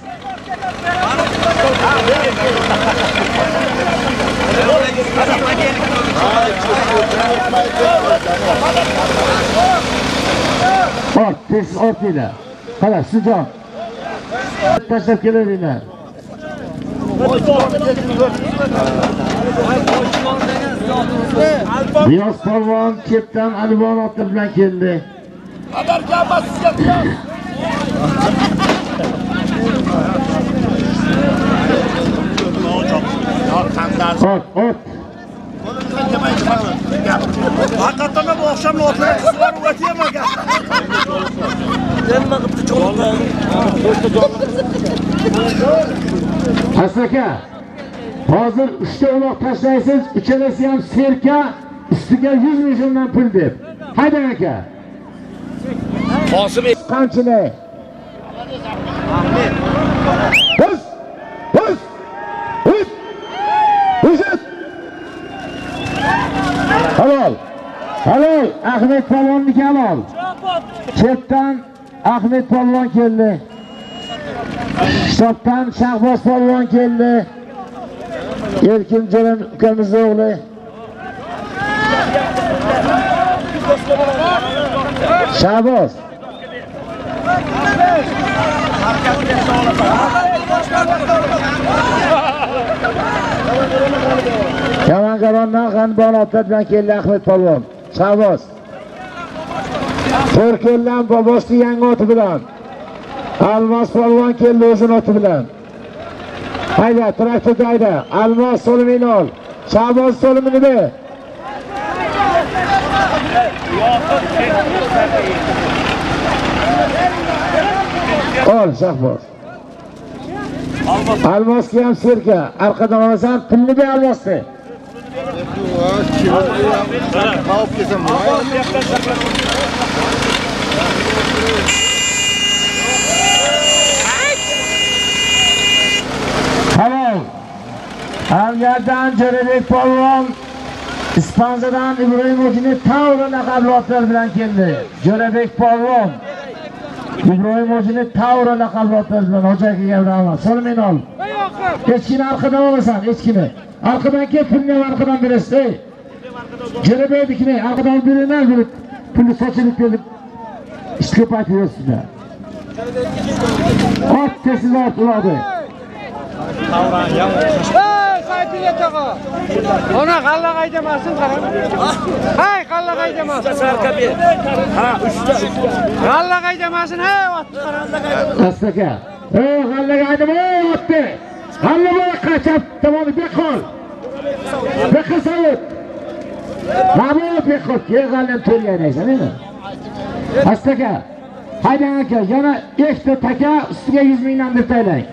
Ort, tez ortinglar. Qara, Sujon. Tashlab kelaveringlar. Riyoz polvon chetdan Alibon oti bilan keldi. Ot, ot. Haqiqatdan bu oqshom otlar qizlar o'tayamagan. Nima qilibdi cho'lqa? Asaka. Hozir 3 ta uloq tashlaysiz, uchalasi ham serka, ustiga 100 ming so'mdan pul deb. Haydang aka. Qosim Qanchini? Bus! Bus! Halol! Halol! Ahmet polvonniki halol. Chetdan Ahmet polvon keldi. Hisobdan Shahboz polvon keldi. Erkin Jalal ukamiz o'g'li. Shahboz. *laughs* Kamangarondan G'anbon ota bilan keldi Ahmet polvon. Shahboz. To'rkeldan bobosi yangi oti bilan. Almas polvon keldi o'zining oti bilan. Hayda, traktorda hayda. Almos so'limini ol. Shahboz so'limini ber. Ol Shahboz. Almosga ham serka. Arqadan olasan, pulni ber Almosga. Halol. Algardan Jo'rabek polvon Ispanzadan Ibrohimovchini Tavra laqabli otlar bilan keldi. Jo'rabek polvon. ibrohim hojini tavra laqabli otlar bilan hoji akaga rahmat solmang ol echkini arqadan olasan echkini arqadan kel pulni ham arqadan berasiz ey jarabaydikini arqadan beringlar bir pulni sochilib kelib ish ko'paytib yurasizlar ot tesiz ot uladi Hey, saytiga tog'a. Ona g'alla qaydamasin qarang. Hay, g'alla qaydamasin. Ha, 3ta. G'alla qaydamasin, hey, otni qarang. astaka ey g'allaga aytdim ey otni g'alla bola qachab tomoni beqol beqol sayid mana beqol kel g'allani to'rga aynaysan endi. Astaka haydang aka yana ikkita taka ustiga 100 mingdan deb taylang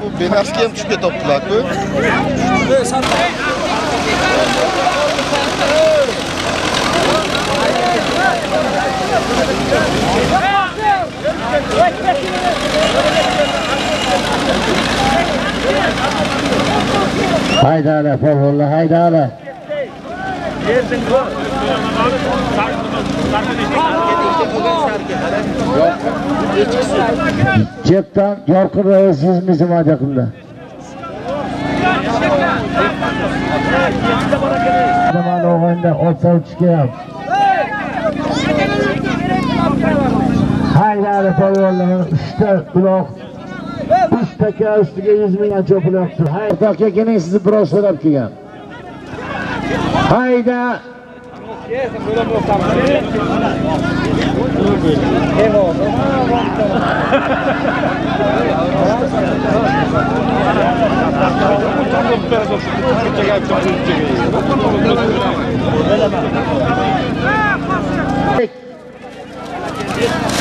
Bu Benaski ham tushib ketyaptilar-ku. hayda ala polvonlar hayda ala cepdan yorqin yorkun rahatsız bizim so'm Zaman oğanda mana çıkıyor. otsovchiga ham hayda ala polvonlar uch taka ustiga yuz mingdan cho'pilyapti hayda aka keling sizni biroz so'rab kelgan hayda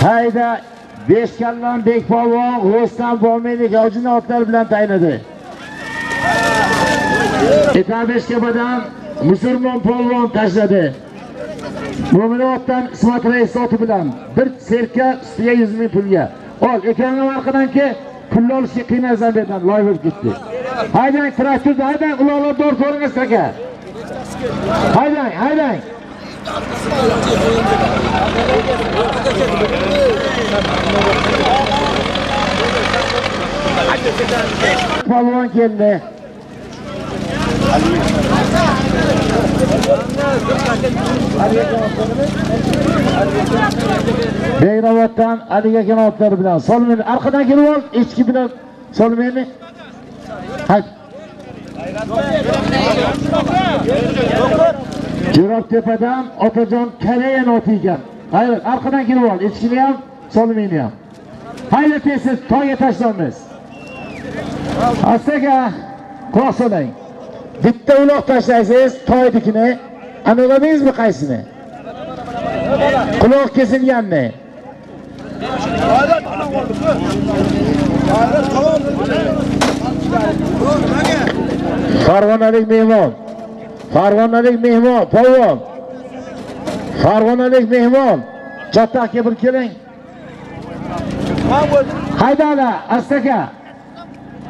hayda besh kallon bekpolvon g'o'stan bo'lmaydi gavjini otlar bilan taynadi etabeshkabadan musulmon polvon tashladi. Mo'minotdan ismat rais oti bilan bir serka ustiga yuz ming pulga. Ol orqadan orqadanki pulni olishga qiynalsan bu loy bo'lib ketdi. Haydang traktorda haydang uloqlar to'g'ri ko'ringiz aka. Haydang haydang polvon keldi Beyravotdan Ali aka otlari bilan solmaydi. Arqadan kelib ol, echki bilan solmaymi? Hayt. Jirob tepadan Otajon Kalayan oti ekan. Hayır, arqadan kelib ol, echkini ham, solmayni ham. Hayli tezsiz toyga tashlanmiz. Astaga quloq soling. Bitta uloq tashlaysiz, toydikini aniqladingizmi qaysini? Quloq kesilganmi? Farg'onalik mehmon. Farg'onalik mehmon, polvon. Farg'onalik mehmon. Chatta bir keling. Haydala, astaka.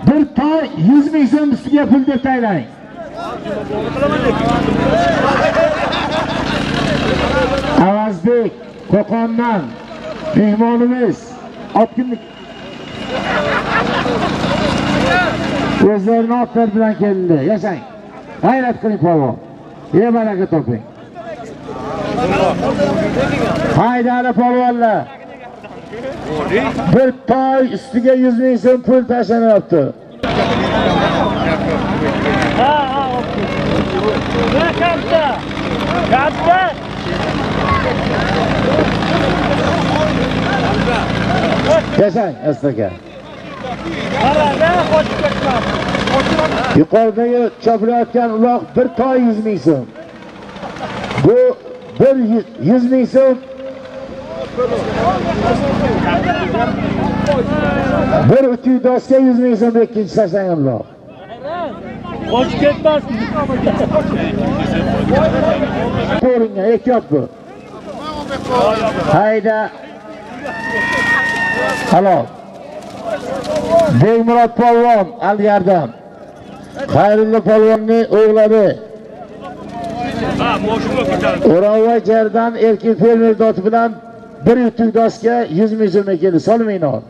Bir to 100 ming so'm ustiga pul deb taylang. Avazbek Qo'qondan mehmonimiz otkinlik o'zlarini otlar bilan keldi. Yashang. G'ayrat qiling polvon. Ye baraka toping. Haydali polvonlar. Bir toy ustiga 100 ming so'm pul tashlanyapti. Yashang astaka. Yuqoridagi chopilayotgan uloq bir toy 100 ming so'm. Bu bir 100 ming so'm. Bir ütüy doska 100 ming so'm ikkinchi tashlangan uloq. Qochib ketmasin. Ko'ringan ehtiyot bu. Hayda. Halol. Beymurod polvon Aliyardan. Xayrullo polvonning ko'tarib. O'ronvoy jardan erkin fermer doti bilan bir yutuq doska 100 ming so'mga keldi solmanglar.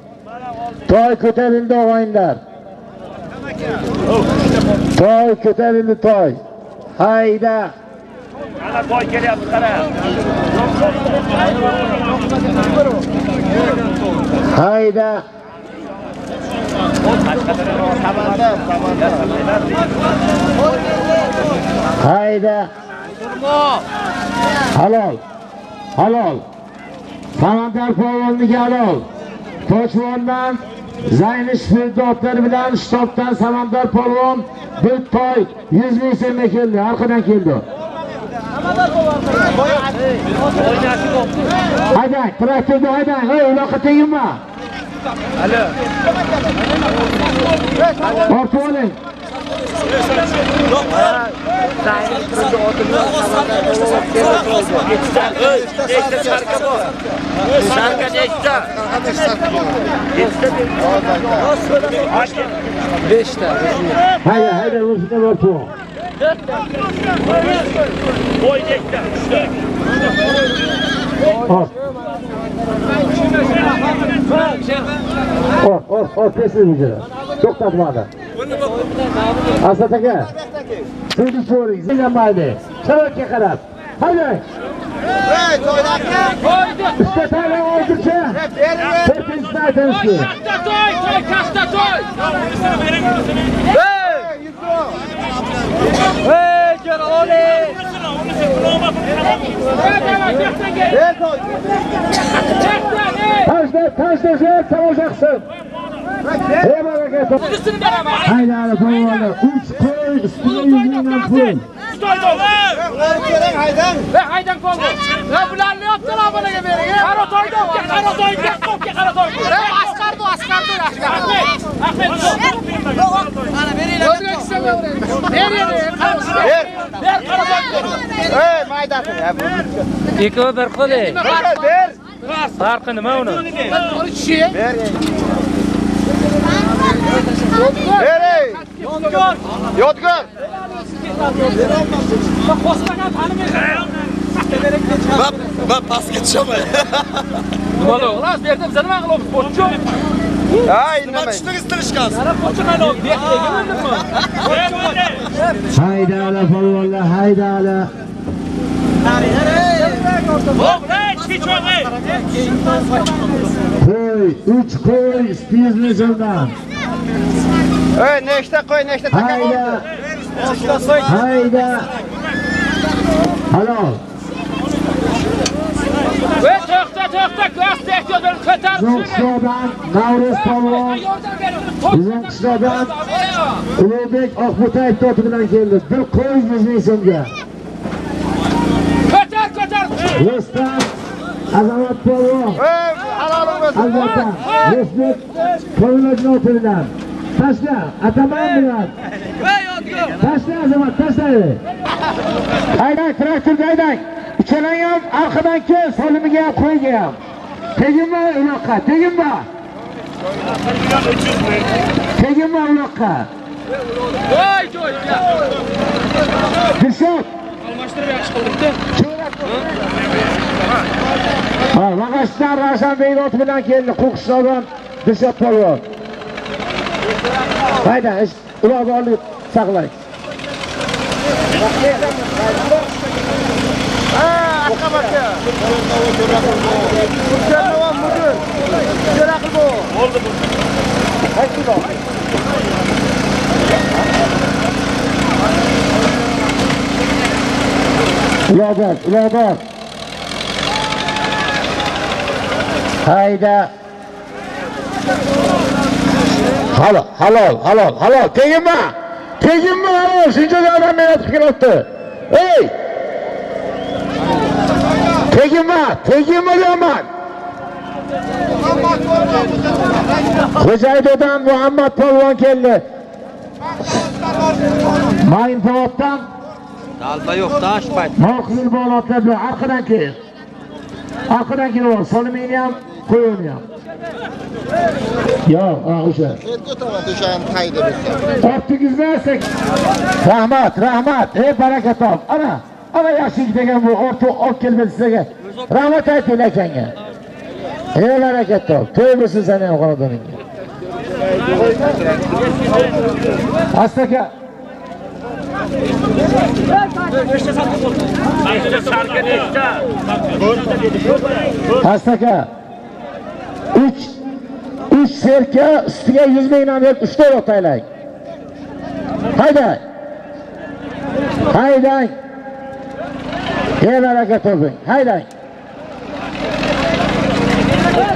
Toy ko'tarildi og'aynilar toy ko'tarildi toy. Hayda. Ana toy kelyapti qara. hayda. Hayda. Halol. Halol. Samandar polvonniki halol toshvondan zaynish firdotlar bilan shtobdan samandar polvon bir toy 100 ming so'mga keldi arqadan keldi. Haydang traktorni haydang. Ey uloqqa teginma ortib oling hayda hayda o'zida bor ol Toy nekta. Ort. Ort, ort, ort, To'xtatib oldi. Asad aka. Sizni ko'ring, zinamaydi. Savatga qarab. Haydang. Ey, to'ydaki. Qo'ydi. Ikkita to'y hozircha. Serpinsni aytamiz. Katta to'y, to'y, katta to'y. Ey, Ey, Jaroli. Ey, to'y. Tashla, tashla, tomosha qilsin. Ana polvonni. 3 qo'y, ustiga 100 mingdan pul. Keling, haydang. Haydan qoldi. Ha bularni yopdilar bolaga bering. Qaro toyga, qaro toyga, qaro toyga. Asqardi, asqardi. Ahmet, Ahmet. Ana beringlar. Ber ber. Ber. Hey, maydasi. Ikkovi bir qo'li. Ber. Farqi nima uni? Ber. Kishi. Ber. Ber. ey. Yodgor. Qo'smagan tanimaysan. Bab, bab pastga tushaman. Nima bo'ldi? Xalos berdim, sen nima qilib sportchi? Hay, nima tushdingiz tirishqasiz? Ana qo'chi qaylab, bekdagi bildimmi? Hayda, ana polvonlar, hayda, ana. Qo'y, 3 qo'y, 100 ming so'mdan. Hey, nechta qo'y, nechta taka Hayda. Hayda. Halol. Ve to'xta, to'xta, ko'zda ehtiyojlar ko'tarib Bizning qishloqdan Navruz polvon, bizning qishloqdan Ulug'bek Oqbutayev toti bilan keldi. Bir qo'y 100 ming so'mga. Ko'tar, ko'tar. Rustam Azamat polvon, albatta, Ko'ylak noti bilan. Tashla, ataman bilan. Tashla Azamat, tashla. Haydang, traktorga haydang. Uchalang ham arqadan kel, solimiga ham qo'yga ham. Teginma uloqqa, teginma. Teginma uloqqa. Voy, Almashtirib yaxshi qildikda. Ha, Mag'ashdan Ravshan Beyrot bilan keldi. Qo'qishdan Dilshod polvon. Hayda, ish ularni olib saqlang. Bu. Bo'ldi bu. Qaysi. Hayda. Halol, halol, halol, halol. Teginma. Teginma, halol. Shuncha odam mehnat kelyapti. Ey! Teginma, teginma deyapman. odam Muhammad polvon keldi. Mayin zavoddan Dalba yo'q, tash payt. Moqil bolotlar bilan arqadan kel. Arqadan kelyapti. Solimini ham, qo'yini ham. Yo'q, ha o'sha. O'shani qayda bilsa. Ortingizdan Rahmat, rahmat. Ey baraka top. Ana, ana yaxshilik degan bu o'rta olib keldi sizlarga. Rahmat ayting akangga. Ey barakat top. To'y bo'lsin seni ham xonadoningga. Astaka. Astaka. 3 3 serka ustiga 100 mingdan deb 3 ta o'taylik. Hayda. Haydang. Ey barakat toping. Haydang.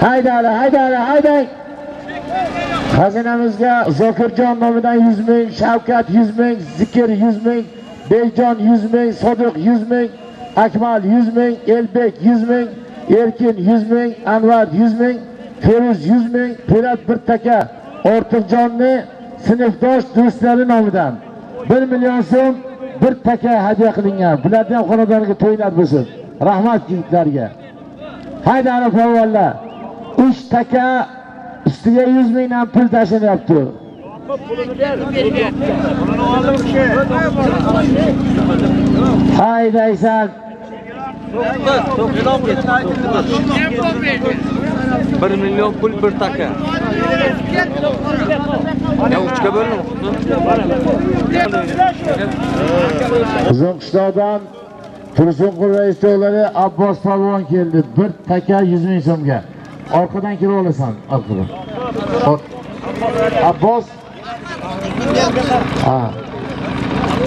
Haydali, haydali, haydang. Xazinamizga Zokirjon nomidan 100 ming, Shavkat 100 ming, Zikir 100 ming, Beyjon 100 ming, Sodiq 100 ming, Akmal 100 ming, Elbek 100 ming, Erkin 100 ming, Anvar 100 ming, Feruz 100 ming, Pirat bir taka Ortiqjonni sinfdosh do'stlari nomidan 1 million so'm bir taka hadya qilingan. Bularni ham xonadoniga to'ylar bo'lsin. Rahmat yigitlarga. Haydari polvonlar. 3 taka ustiga 100 mingdan pul tashinyapti. Haydaysan. bir million pul bir taka ya uchga bo'linib Uzun qishloqdan Tursunqul raisdorlari Abbos polvon keldi. Bir taka 100 ming so'mga. Orqadan kirib olasan, orqadan. Or- Abbos Ha.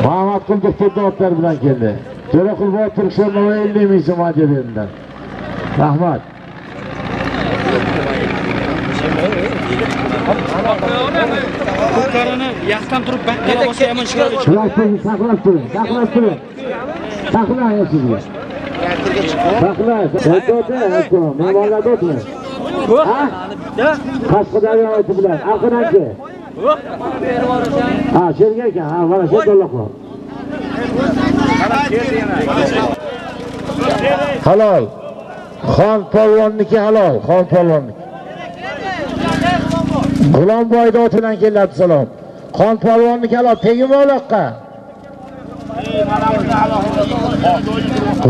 Muhammad Qul doktor otlar bilan keldi. Jo'ra Qulboy Turkshonova 50 ming so'm hadya berildi. Rahmat. Ko'kkarini yaxdan turib bankka olsa yomon chiqadi. Saqlab turing, saqlab turing, saqlab turing. Saqlang. Saqlang. Qashqadaryo bilan. aqinaki Ha, sherga ekan. Ha, mana shu dolloqo. Halol. Xon polvonniki halol, xon polvonniki. g'ulomboyni otidan kelyapti salom. Xon polvonniki halol, tegimi uloqqa.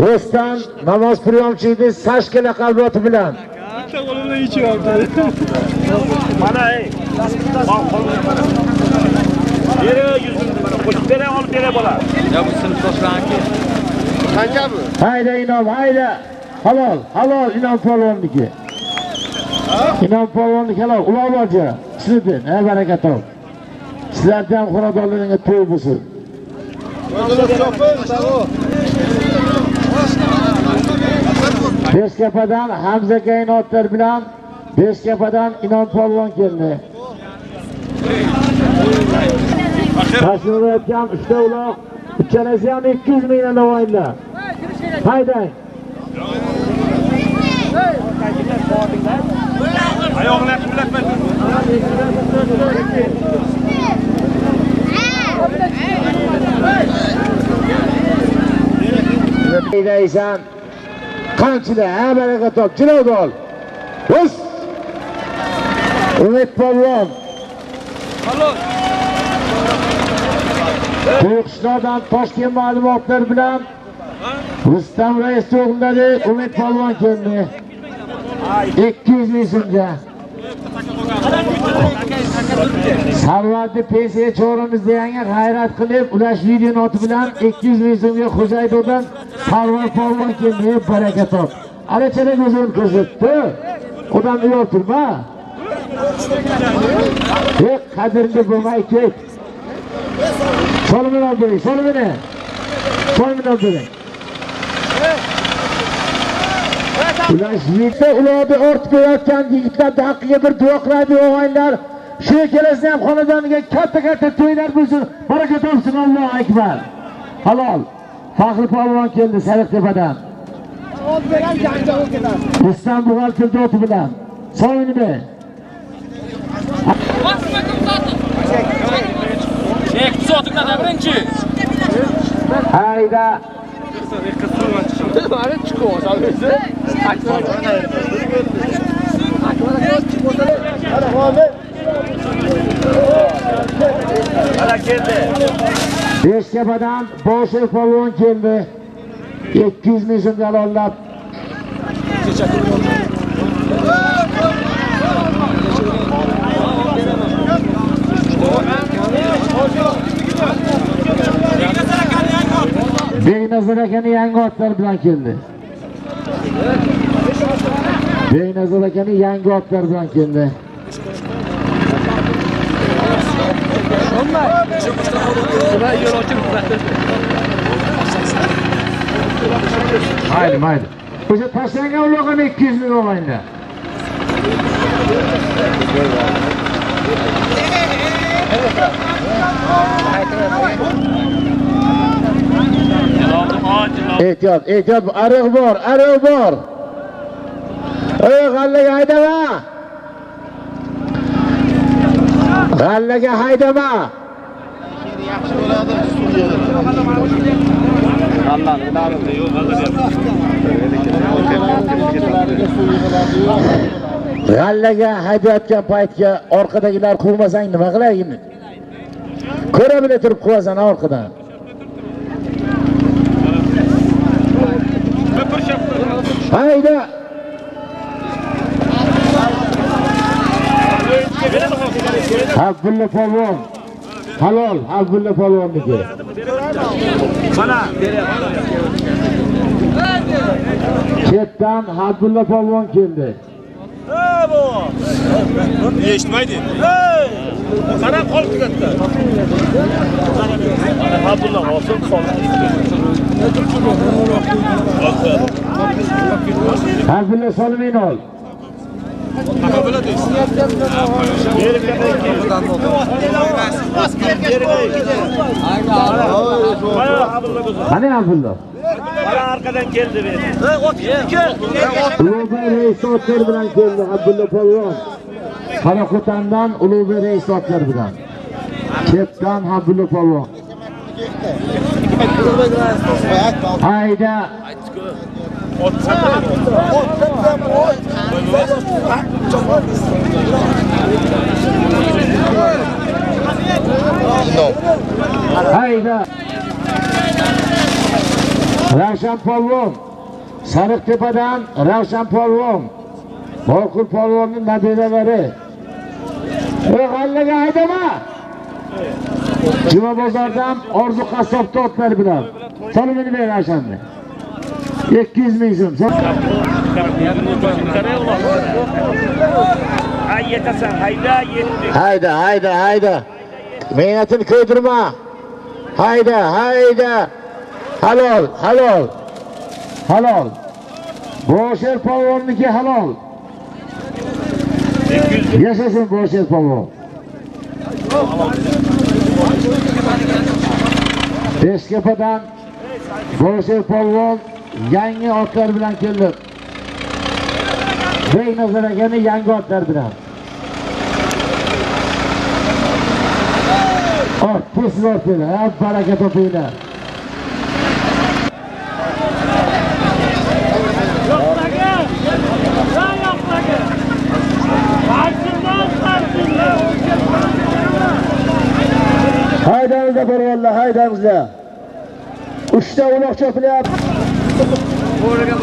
Rustam namoz priyomchiydi Sashka laqabi oti bilan. Mana ey. Beri yuz ming mana qo'shib beray olib beray bola. ya bu sinfdoshlarniki Qancha bu? Hayda inom, hayda. Halol, halol inom polvonniki. Inom polvonniki halol, ulug'borchi. Sizlar, ey baraka top. Sizlarda ham xonadonlaringga to'y bo'lsin. Beshkapadan Hamza Kainotlar bilan Beshkapadan Inom polvon keldi. Tashlayotgan uchta uloq, uchalasi ham 200 mingdan Navoiylar. Haydang. Oyoqlar qimlatma. Haydaysan. Qanchida, ha baraka top, jilovda ol. o'z Umid polvon. Qo'yqishlardan Toshkent ma'lumotlar bilan Rustam rais o'g'illari Umid polvon keldi. 200 ming so'mga. Sarvatni pensiya cho'rimizda yangi g'ayrat qilib, ulash video noti bilan 200 ming so'mga Xo'jaydovdan Sarvar polvon keldi, baraka top. Alachalik o'zini ko'rsatdi. Odam yo'q turma. Hech qadrli bo'lmay ket. Solmini olib bering, solmini. Solmini olib bering. Ulash yigitda ularni ortib kelayotgan yigitlarni haqqiga bir duo qiladi o'g'aylar. Shu kelasida ham xonadoniga katta-katta to'ylar bo'lsin. Baraka topsin Allohu akbar. Halol. Faxri polvon keldi Sariqtepadan. Rustam buxgalterda o'ti bilan. So'ngini ber. Hayda. Mana keldi. Beshtepadan Boshir polvon keldi. 200 ming so'm dalollab. Beynazar akani yangi otlar bilan keldi. Beynazar akani yangi otlar bilan keldi. Mayli, mayli. O'sha tashlangan uloqani 200 ming olmaydi. Ehtiyot, ehtiyot, ariq bor, ariq bor. Ey, g'allaga haydama. G'allaga haydama. G'allaga haydayotgan paytga orqadagilar quvmasang nima qilayin? Ko'ra bila turib quvasan orqadan. Hayda. Abdulla polvon. Halol, Abdulla polvonniki. Chetdan Abdulla polvon keldi. Eshitmaydi qara qol tugatdi abdulla olsin Abdulla Solimin ol. Qani Abdulla? orqadan keldi Ulug'bek reis otlar bilan keldi Abdulla polvon. Qaraqutandan Ulug'bek reis otlar bilan. Chetdan Abdulla polvon. Hayda. Hayda. Ravshan polvon. Sariqtepadan Ravshan polvon. Boqul polvonni nabiralari. Ey g'allaga haydama. Juma bozordan Orzu qassobni otlar bilan. Solimini ber Ravshanni. 200 ming so'm. hay yetasan hayda Hayda, hayda, hayda. Mehnatini ko'ydirma. Hayda, hayda. Halol, halol. Halol. Bosher polvonniki halol. Yashasin Bosher polvon. Beshkapadan Bosher polvon yangi otlar bilan keldi. Beynazar akani yangi otlar bilan. ot pis ortida, ha, baraka topinglar. Haydamizda polvonlar, haydangizda Uchta uloq chopilyapti. Bo'riga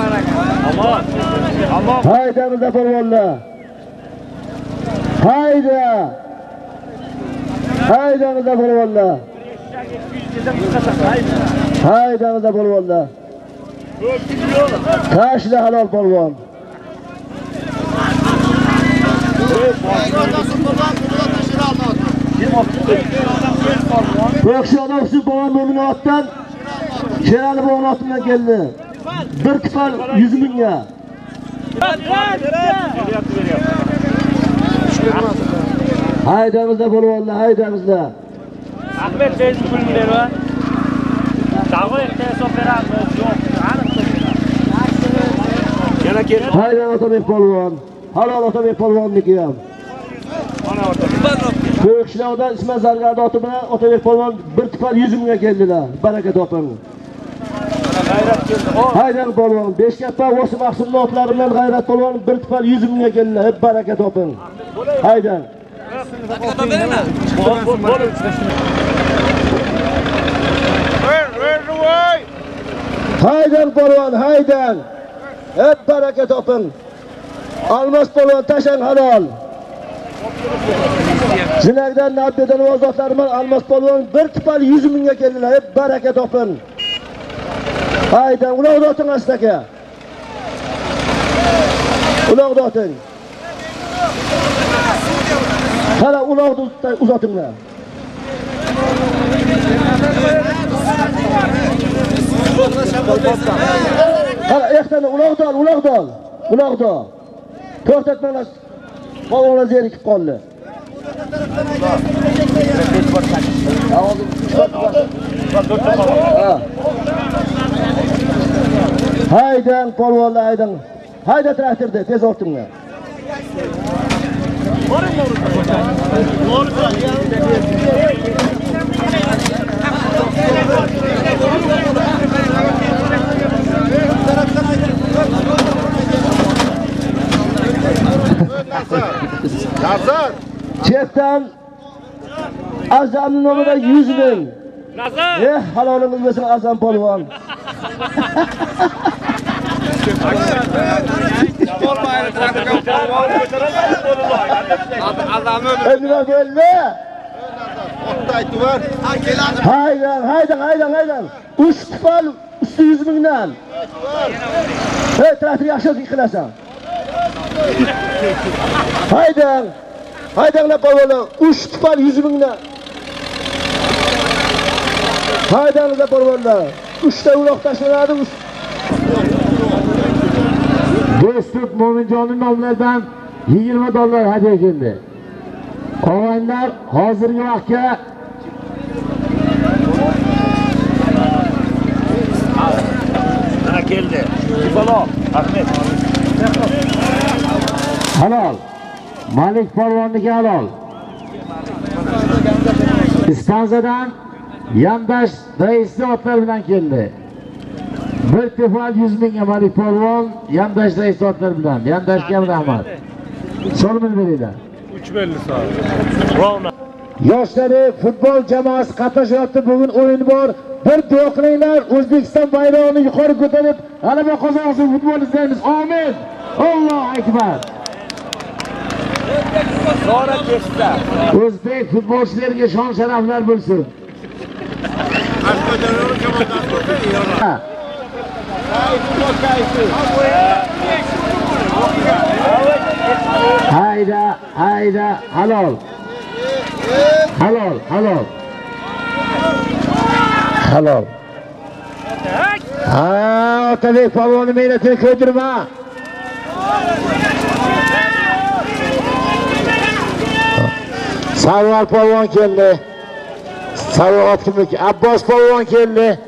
omon omon Haydamizda polvonlar. Hayda. hayda polvonlar. Haydamizda polvonlar. Tashla halol polvon. Yo'qshi odam shu polvon nominatdan Sherali Bog'not bilan keldi. Bir tifal 100 mingga. Haydamizda polvonlar, haydamizda. ahmed tez pulni berma davo erta hisob beramiz yo'q aniq yana kel Haydan Otabek polvon. Halol Otabek polvonniki ham. Ko'p kishilardan Ismat Zargarni oti bilan Otabek polvon bir tifal 100 mingga keldilar. Baraka toping. Haydan polvon, Beshkapa Vosi Mahsumli otlari bilan G'ayrat polvon bir tifal 100 mingga keldilar. Hep baraka toping. Haydan. Haydan polvon, haydan. Hep baraka toping. Almas polvon tashang halol. Zinagdan Nabbedan ozotlari bilan Almas polvon bir tipal 100 mingga keldilar. Hep baraka toping. Haydi uloqni oting asta aka. Uloqni oting. Qara uloqni uzatinglar. Qara ehtani uloqni ol, uloqni ol. Uloqni ol. To'xtatmanglar. Zerikib qoldi. Ha. Haydang polvonlar haydang. Hayda traktorda tez ortinglar. Nazar. Chetdan Azamning nomida 100 ming. Nazar! Eh, halolimiz bo'lsin Azam polvon. *laughs* Nima bo'ldi? Haydan, haydan, haydan, haydan. 3 tufal usti 100 mingdan. Hey, traktor yaxshi qilasan. Haydan. Haydanglar polvonlar, 3 tufal 100 mingdan. Haydanglar polvonlar. 3 ta uloq tashlanadi. Do'stlik Mo'minjonning nomlaridan 20 dollar hadya keldi. Og'aylar hozirgi vaqtga keldi. Ifalo, Ahmet. halol. Malik polvonniki halol. Ispanzadan Yandash raisli otlar bilan keldi. Bir tefal 100 mingga Malik polvon Yandash raisli otlar bilan. Yandashga rahmat. So'lmini beringlar. 3 belli soat. Yoshlari futbol jamoasi qatnashyapti. Bugun o'yin bor. Bir duo qilinglar. O'zbekiston bayrog'ini yuqori ko'tarib, g'alaba qozonsin futbol izlaymiz. Amin. Allohu akbar. O'zbek futbolchilariga shon sharaflar bo'lsin. Hayda, hayda, halol. Halol, halol. Halol. Ha, Otabek polvonni mehnatini ko'ydirma. Sarvar polvon keldi. Sarvar. Abbos polvon keldi.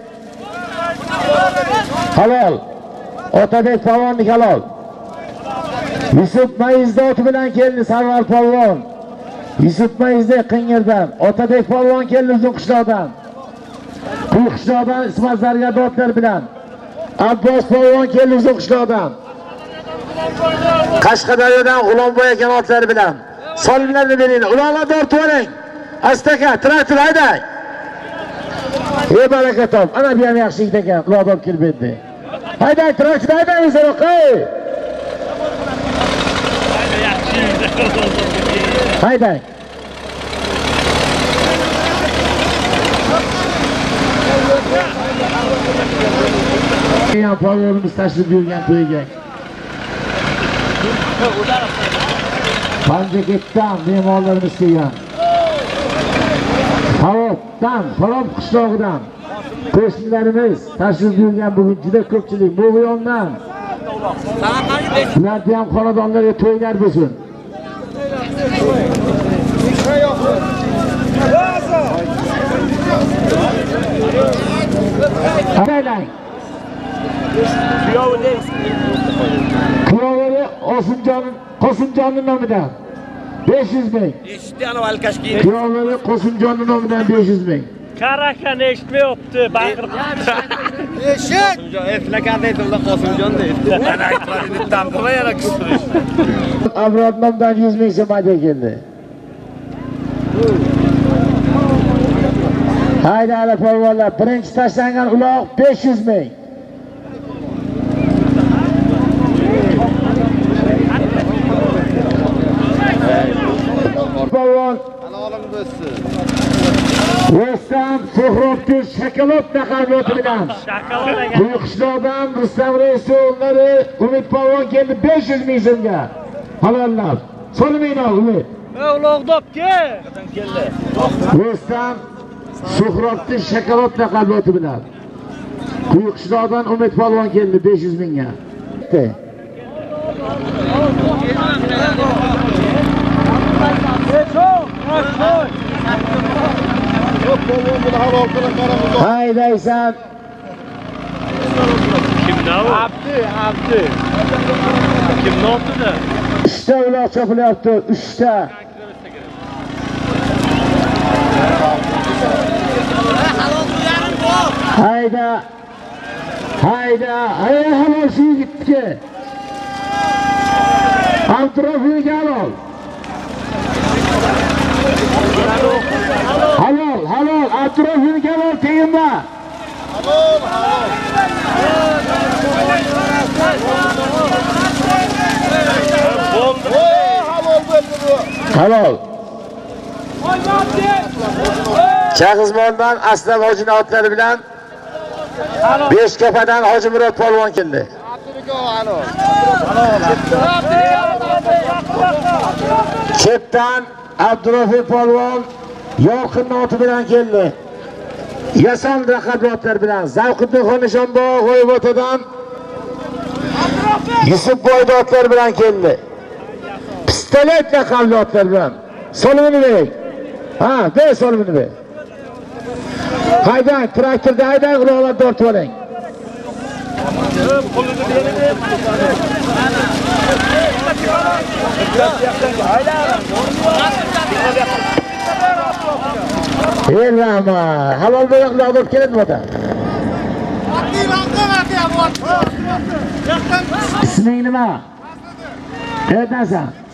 Halol. Otabek polvonnik halol. Yusuf Mayizda oti bilan keldi Sarvar polvon. Yusuf Mayizda Qingirdan. Otabek polvon keldi uzun qishloqdan. Quyi qishloqdan Ismat zargardotlar bilan. Abbos polvon keldi uzun qishloqdan. Qashqadaryodan G'ulomboy aka otlari bilan. Solimlarni beringlar. Ularni tortib oling. Astaka, traktor haydang. Ey baraka top. Ana bu ham yaxshi yigit ekan. Ularni olib kelib berdi. Haydang, traktor haydang Saroqa. Haydang. Yan polvonimiz tashrif buyurgan to'yiga. Panjaketdan mehmonlarimiz kelgan. Farobdan, Farob qishlog'idan qo'shnilarimiz tashrif buyurgan bugun juda ko'pchilik Mo'g'iyondan. Ularda ham xonadonlarga to'ylar bo'lsin. Qarang. Kuyovari Osimjon Qosimjonning nomidan 500 ming. Eshitdi *laughs* ana alkash keyin. Kuyovari Qosimjonning nomidan 500 ming. Karakani eshitmayapti, baqirib. Eslagan deydi Qosimjon deydi. Ana aytmadi, tamdimi yana kustirish. Avrod nomidan 100 ming so'm hadya keldi. Hayda ala polvonlar, birinchi tashlangan uloq 500 ming. Rustam Suhrovdi Shakalot taqabboti bilan. Quyuqishloqdan Rustam Reis o'g'illari Umid Polvon keldi 500 ming so'mga. Halollab. Solmanglar Umid. Ulug'dobga. Rustam Suhrovdi Shakalot taqabboti bilan. Quyuqishloqdan Umid Polvon keldi 500 mingga. Haydaysan. Abdi, Abdi. Kim notida? Uchta uloq chopilyapti, uchta. Hayda. Hayda. Hayda halol shu yigitga. Abdurofiyga halol. Halol, halol. Abdurofiyga halol tegma. Halol. Chag'izmondan Aslan hojini otlari bilan Beshkapadan Hoji Murod polvon keldi. Chetdan Abdurofi polvon Yorqin oti bilan keldi. Yasal raqablar bilan Zavqiddin Xonishonbog' G'oybotadan Yusuf Boydotlar bilan keldi. Pistolet raqablar bilan Solimini. Ha, de solimini bek. Haydang, traktorda haydang, uloqlar tortib oling. Ey rahmat, halol bo'yoqlar olib keladi botan. Isming nima? Qayerdansan?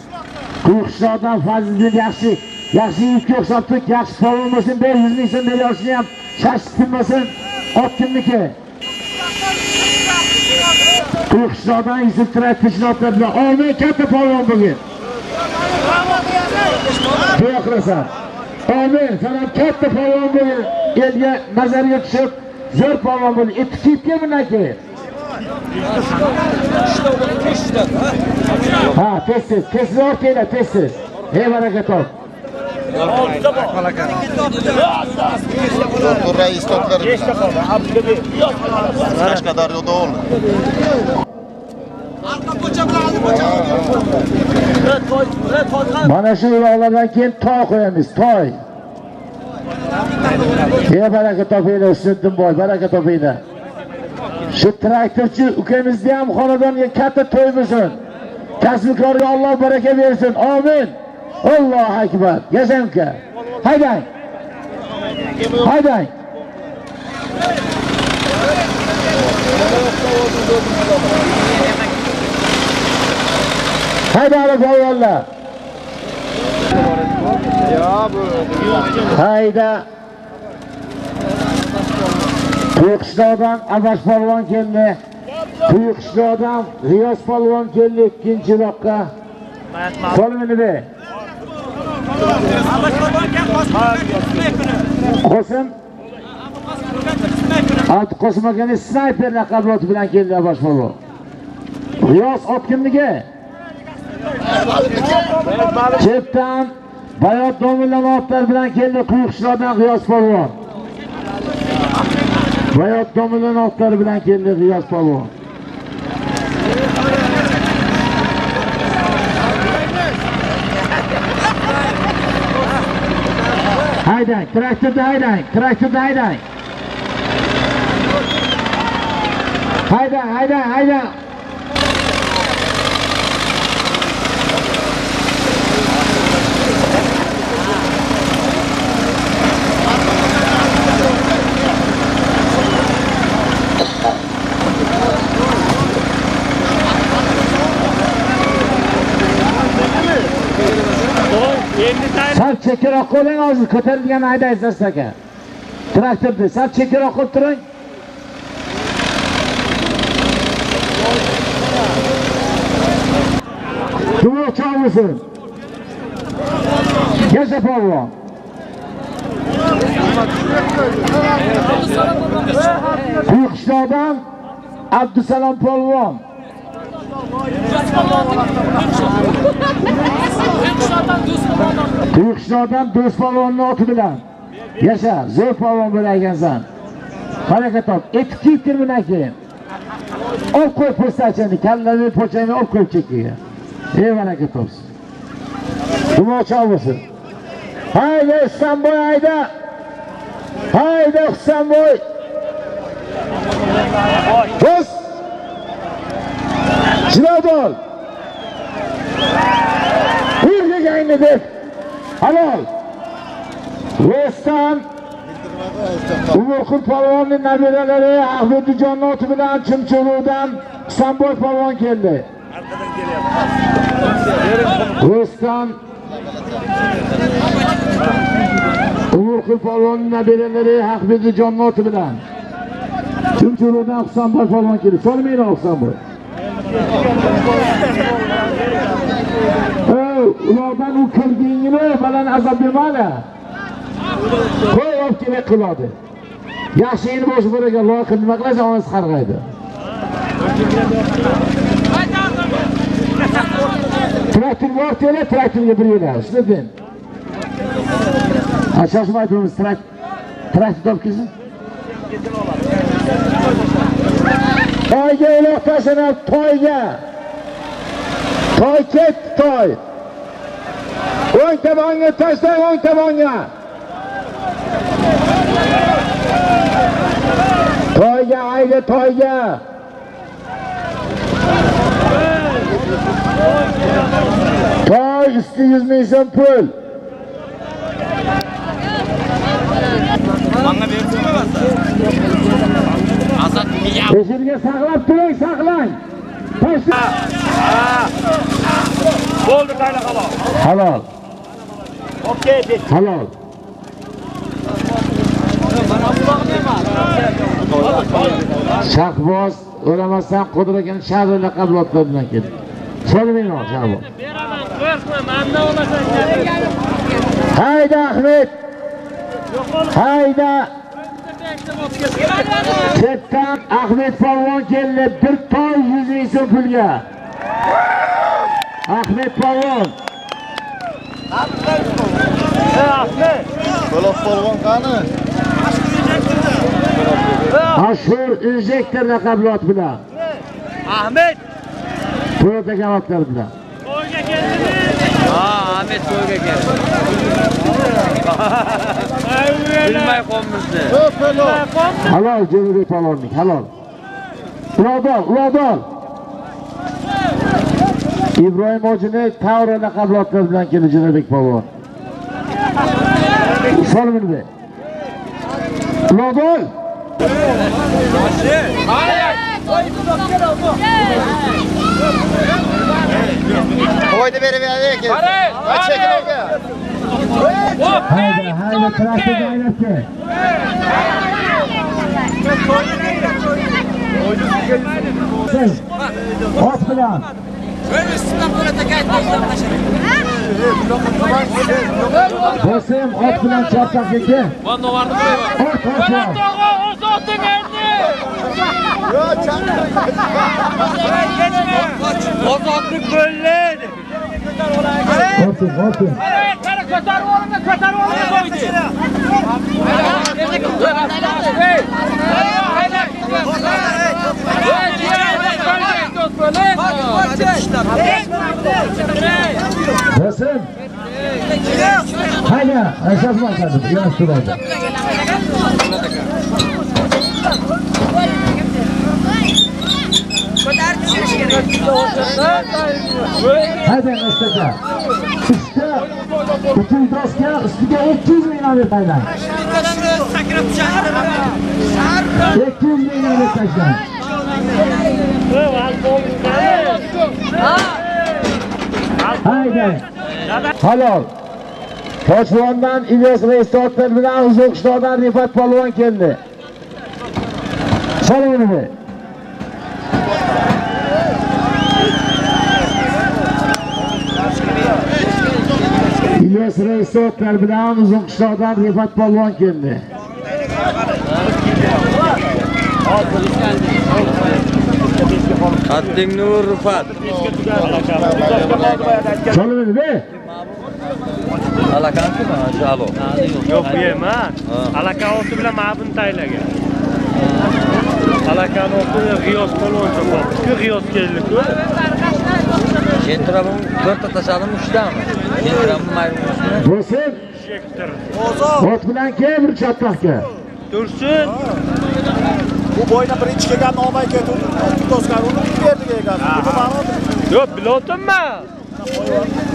Quyuqishloqdan Fazliddin yaxshi, yaxshi yigitga o'xshab yaxshi polvon bo'lsin, 500 ming so'm berishni ham shashib tinmasin. Ot kimniki? Quyuqishloqdan Yusuf Traktorchini otlar bilan Omin katta polvon bo'lgin. Duo qilasan. Amin. Sen ham katta polvon bo'lgin. Elga nazarga tushib, zo'r polvon bo'lgin. Etti kiyibga bundan keyin. Ha, tez tez, tez ortanglar, tez tez. Ey baraka top. Doktor Reis topları. Qashqadaryoda oldi. Mana shu uloqlardan keyin toy qo'yamiz, toy. Ey baraka topinglar, Usniddinboy, baraka topinglar. Shu traktorchi ukamizni ham xonadonga katta to'y bo'lsin. Kasbkorga Alloh baraka bersin. Amin. Allohu akbar. Yashang uka. Haydang. Haydang. Haydar polvonlar. Hayda. Quyuqishloqdan Abash polvon keldi. Quyuqishloqdan Riyoz polvon keldi ikkinchi uloqqa. Qo'limini ber. Qosim Abdu Qosim akani snayper laqabloti bilan keldi Abash polvon. Riyoz ot kimniki? Chetdan Bayot domillama bilan keldi Quyuqishloqdan Riyoz polvon. Bayot domillama otlari bilan keldi G'iyos polvon. Haydang, traktorda haydang, traktorda haydang. Haydang, haydang, haydang. Sal chekkaroq qo'ying hozir ko'tarilgan haydaysiz asta-aka. Traktorni sal chekkaroq qo'yib turing. Duo chalmasin. Yasha polvon. Quyuqishloqdan Abdusalom polvon. Quyuqishloqdan do'st polvonning oti bilan. Yasha, zo'r polvon bo'lar ekansan. Qanaqa top? Etik kiyib kir bundan keyin. Olib qo'y po'stachini, kallani po'chani olib qo'yib chekkaga Ey baraka topsin. Dumocha bo'lsin. Hayda Husanboy hayda. Hayda Husanboy. Jirodol. Urgagayni deb. Halol. Rostan Umurqul polvonning nabiralari Ahmedjon oti bilan Chimchuludan Husanboy polvon keldi. Rostan Umurqul polvonning nabiralari Ahmedjon oti bilan Chimchuludan Husanboy polvon keldi. Solmaylar Husanboy. Ulardan u kirgingni baland azob bermadi. Qo'y olib qiladi. Yaxshi yeni boshi bor ekan, nima qilasan, onasi qarg'aydi. Traktor bor tele, traktorga bir yo'la. Shunday. Asosan aytamiz, traktor traktor kelsin. Toyga uloq toyga. Toy ket, toy. O'ng tomonga tashlang, o'ng tomonga. Toyga, ayda toyga. Toy usti 100 ming so'm pul. Beshirga saqlab turing, saqlang. Tashla. Bo'ldi qayla halol. Halol. Okey, dek. Halol. Shahboz o'ramasdan shahri laqablotlar bilan keldi. Solmayman Shahboz. Beraman, mandan olasan. Hayda Ahmed. Hayda. Chetdan Ahmed polvon keldi. Bir toy 100 ming so'm pulga. Ahmed polvon. To'loq polvon qani? Mashhur injektor laqablot bilan. Ahmet. Toyota kanatlar bilan. To'yga keldingiz. Ha, Ahmet to'yga keldi. Bilmay qolmizdi. Halol Janubiy polvonlik, halol. Uladol, uladol. Ibrohim hojini Tavra laqablotlar bilan keldi Janubiy polvon. Solminbe. Uladol. Qo'ydi berib berdik. Qara. Chekin olga. Hayda, hayda, traktorni haydabdi. Siz, ot bilan. Bosim, ot bilan chapchaqga kel. Banda vardı buraya. Ot, ot, ot. To'g'ri, o'zi oting endi. Ozodlik bo'ldi. Otin, otin. Qara, qara, ko'tarib olinglar, ko'tarib olinglar qo'ydi. Bosim. Hayda, aşağı bakalım. Yanaş duraydı. Hadi Mustafa. Üstte bütün doska üstüge 200 bin lira paylan. 200 bin lira taşlan. Haydi. Halol. Toshvondan Ilyos Reistotlar bilan Uzoqishtondan Rifat polvon keldi. Salomini. Kongress raisi otlar bilan uzun qishloqdan Rifat polvon keldi. Qaddingni ur Rufat. Cholmadi be. Alakanku Jalo. Yo'q, bu emas. Alaka oti bilan ma'bun taylagan. Alakani oti G'iyos polvon chopadi. G'iyos keldi-ku. Kentirabim to'rtta tashladim uchtami? Bo'lsin. Ot bilan kel bir chatoqqa. Tursun. Bu bo'yna birinchi kelgan nomay ketdi. Do'stlar uni berdi ekan. Yo'q, bilotimman.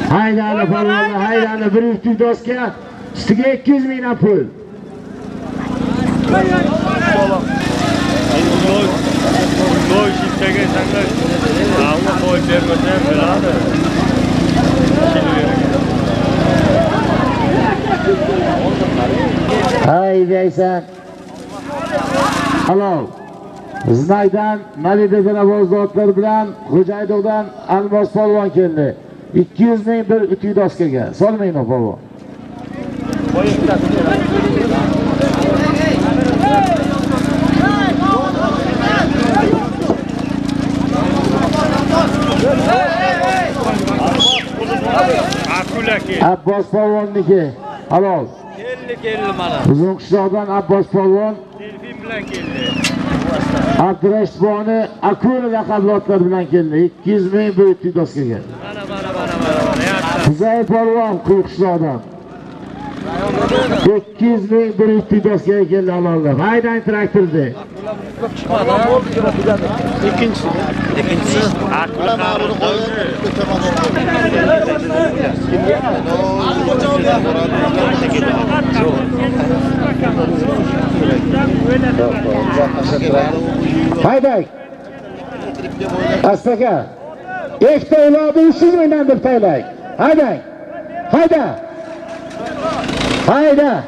Haydali polvonlar, haydali bir yuzta doska. Ustiga 200 ming pul. Shiftaga biladi. Haydaysan. Halol. Znaydan Malida Zanavozda otlar bilan Xo'jaydoqdan Almos polvon keldi. 200 ming bir ütü doskaga. O polvon. Abbos polvonniki. Halol. Keldi keldi mana. Uzun qishloqdan Abbos polvon Delfin bilan keldi. Abdurashboni Akuna laqabli otlar bilan keldi. 200 ming ütü doskaga. Mana mana mana mana mana. Yaxshi. Huzay polvon Qo'qishloqdan. 200 ming bir ütü doskaga keldi halollar. Haydang traktorni. Ikkinchisi. Ikkinchisi Akula Haydang. Astaka. Ikkita uloqni 300 mingdan deb taylang. Haydang. Hayda.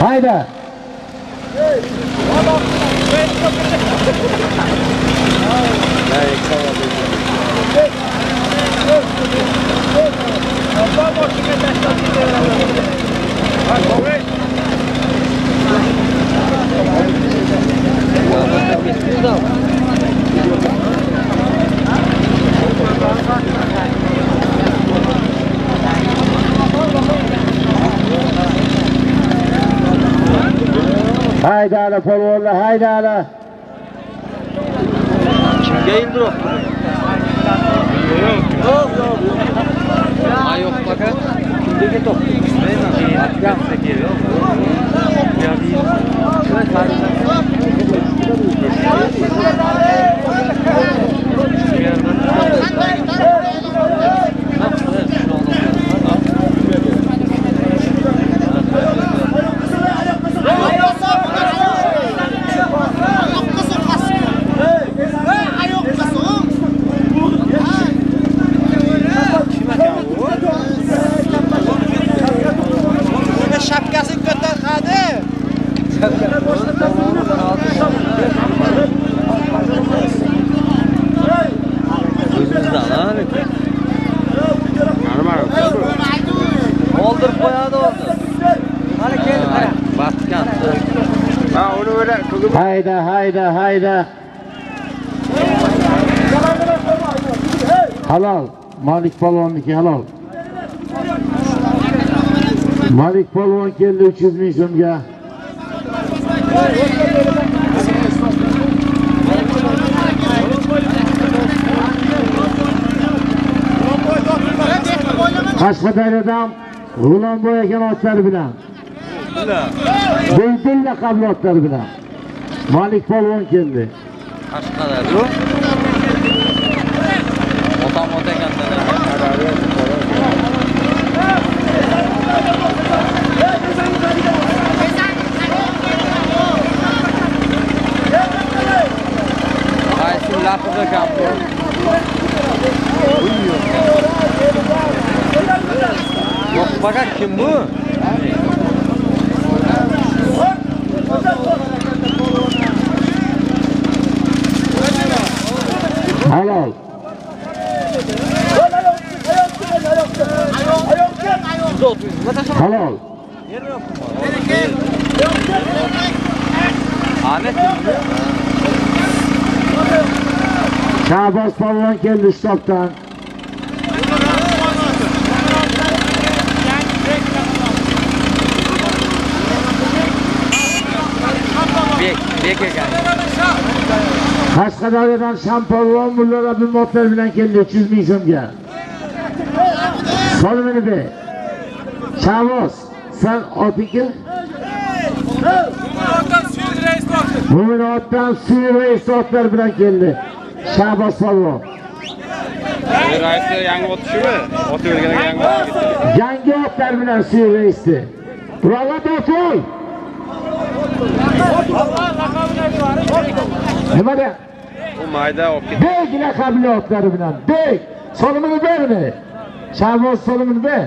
Hayda. Hayda. Haydali polvonlar, haydali. kimga ildiroq? Yo'q, yo'q. Ha yo'q baka. Kimga top? Bilmayman. Akam yo'q. Shapkasini ko'tar qadi. O'zimizdan, ha? Oldirib qo'yadi hozir. Mana keldi qara. Batgan. Hayda, hayda, hayda. Halol. Malik polvonniki halol. Malik polvon keldi 300 ming so'mga. Qashqadaryodan G'ulomboy ekan otlar bilan. Bulbul laqabli otlar bilan. Malik polvon keldi. Qashqalar Kim bu? Helal. Helal. Ahmet Şahbaz Pavlan geldi stoptan. Qashqadaryodan Shampolvon Mulla Rabbim motlar bilan keldi 300 ming so'mga. Solimini be. Shahboz, sen otinki? Mo'minotdan suvi va isotlar bilan keldi. Shahboz Polvon. Raisni yangi ot shumi? Ot o'rganiga yangi otlar bilan suvi reisdi. Urallat otoy. Nima de? U mayda olib ketdi. Bek laqabli otlari bilan. Bek. Solimini bermi? Shahboz solimini ber.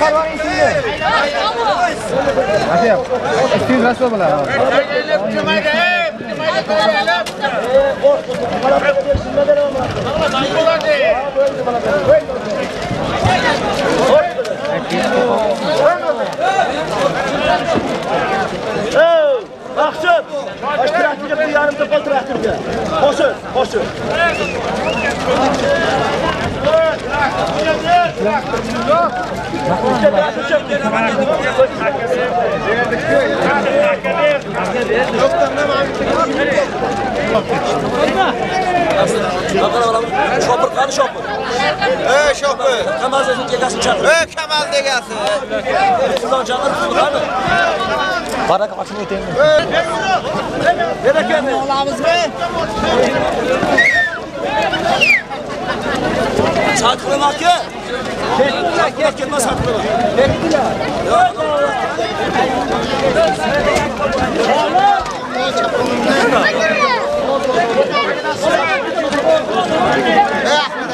parvar endi. Aka, 200 rasmi bo'ladi. Kutmaydi, kutmaydi, kutmaydi. Hey! Baxşın. Baş traktorga bir yarım tıpal traktorga. Qo'shib, qo'shib. Shopir qani shopir? Ey. Kamal sesini chegasini chaqir. Ey Kemal degasi. Sizdan chaqir, qani? Baraka qachon o'taymi? Berakani. Olamizmi? Satqilma aka. Ketdilar, ket, ketma satqilma. Ey Ahmet aka,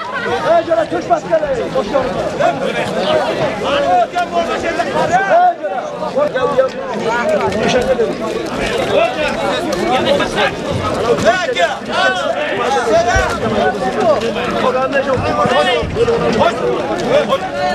Heyecana Türk başkanı. Hoş geldin. Teşekkür ederim. Hoş bulduk. Hoş bulduk.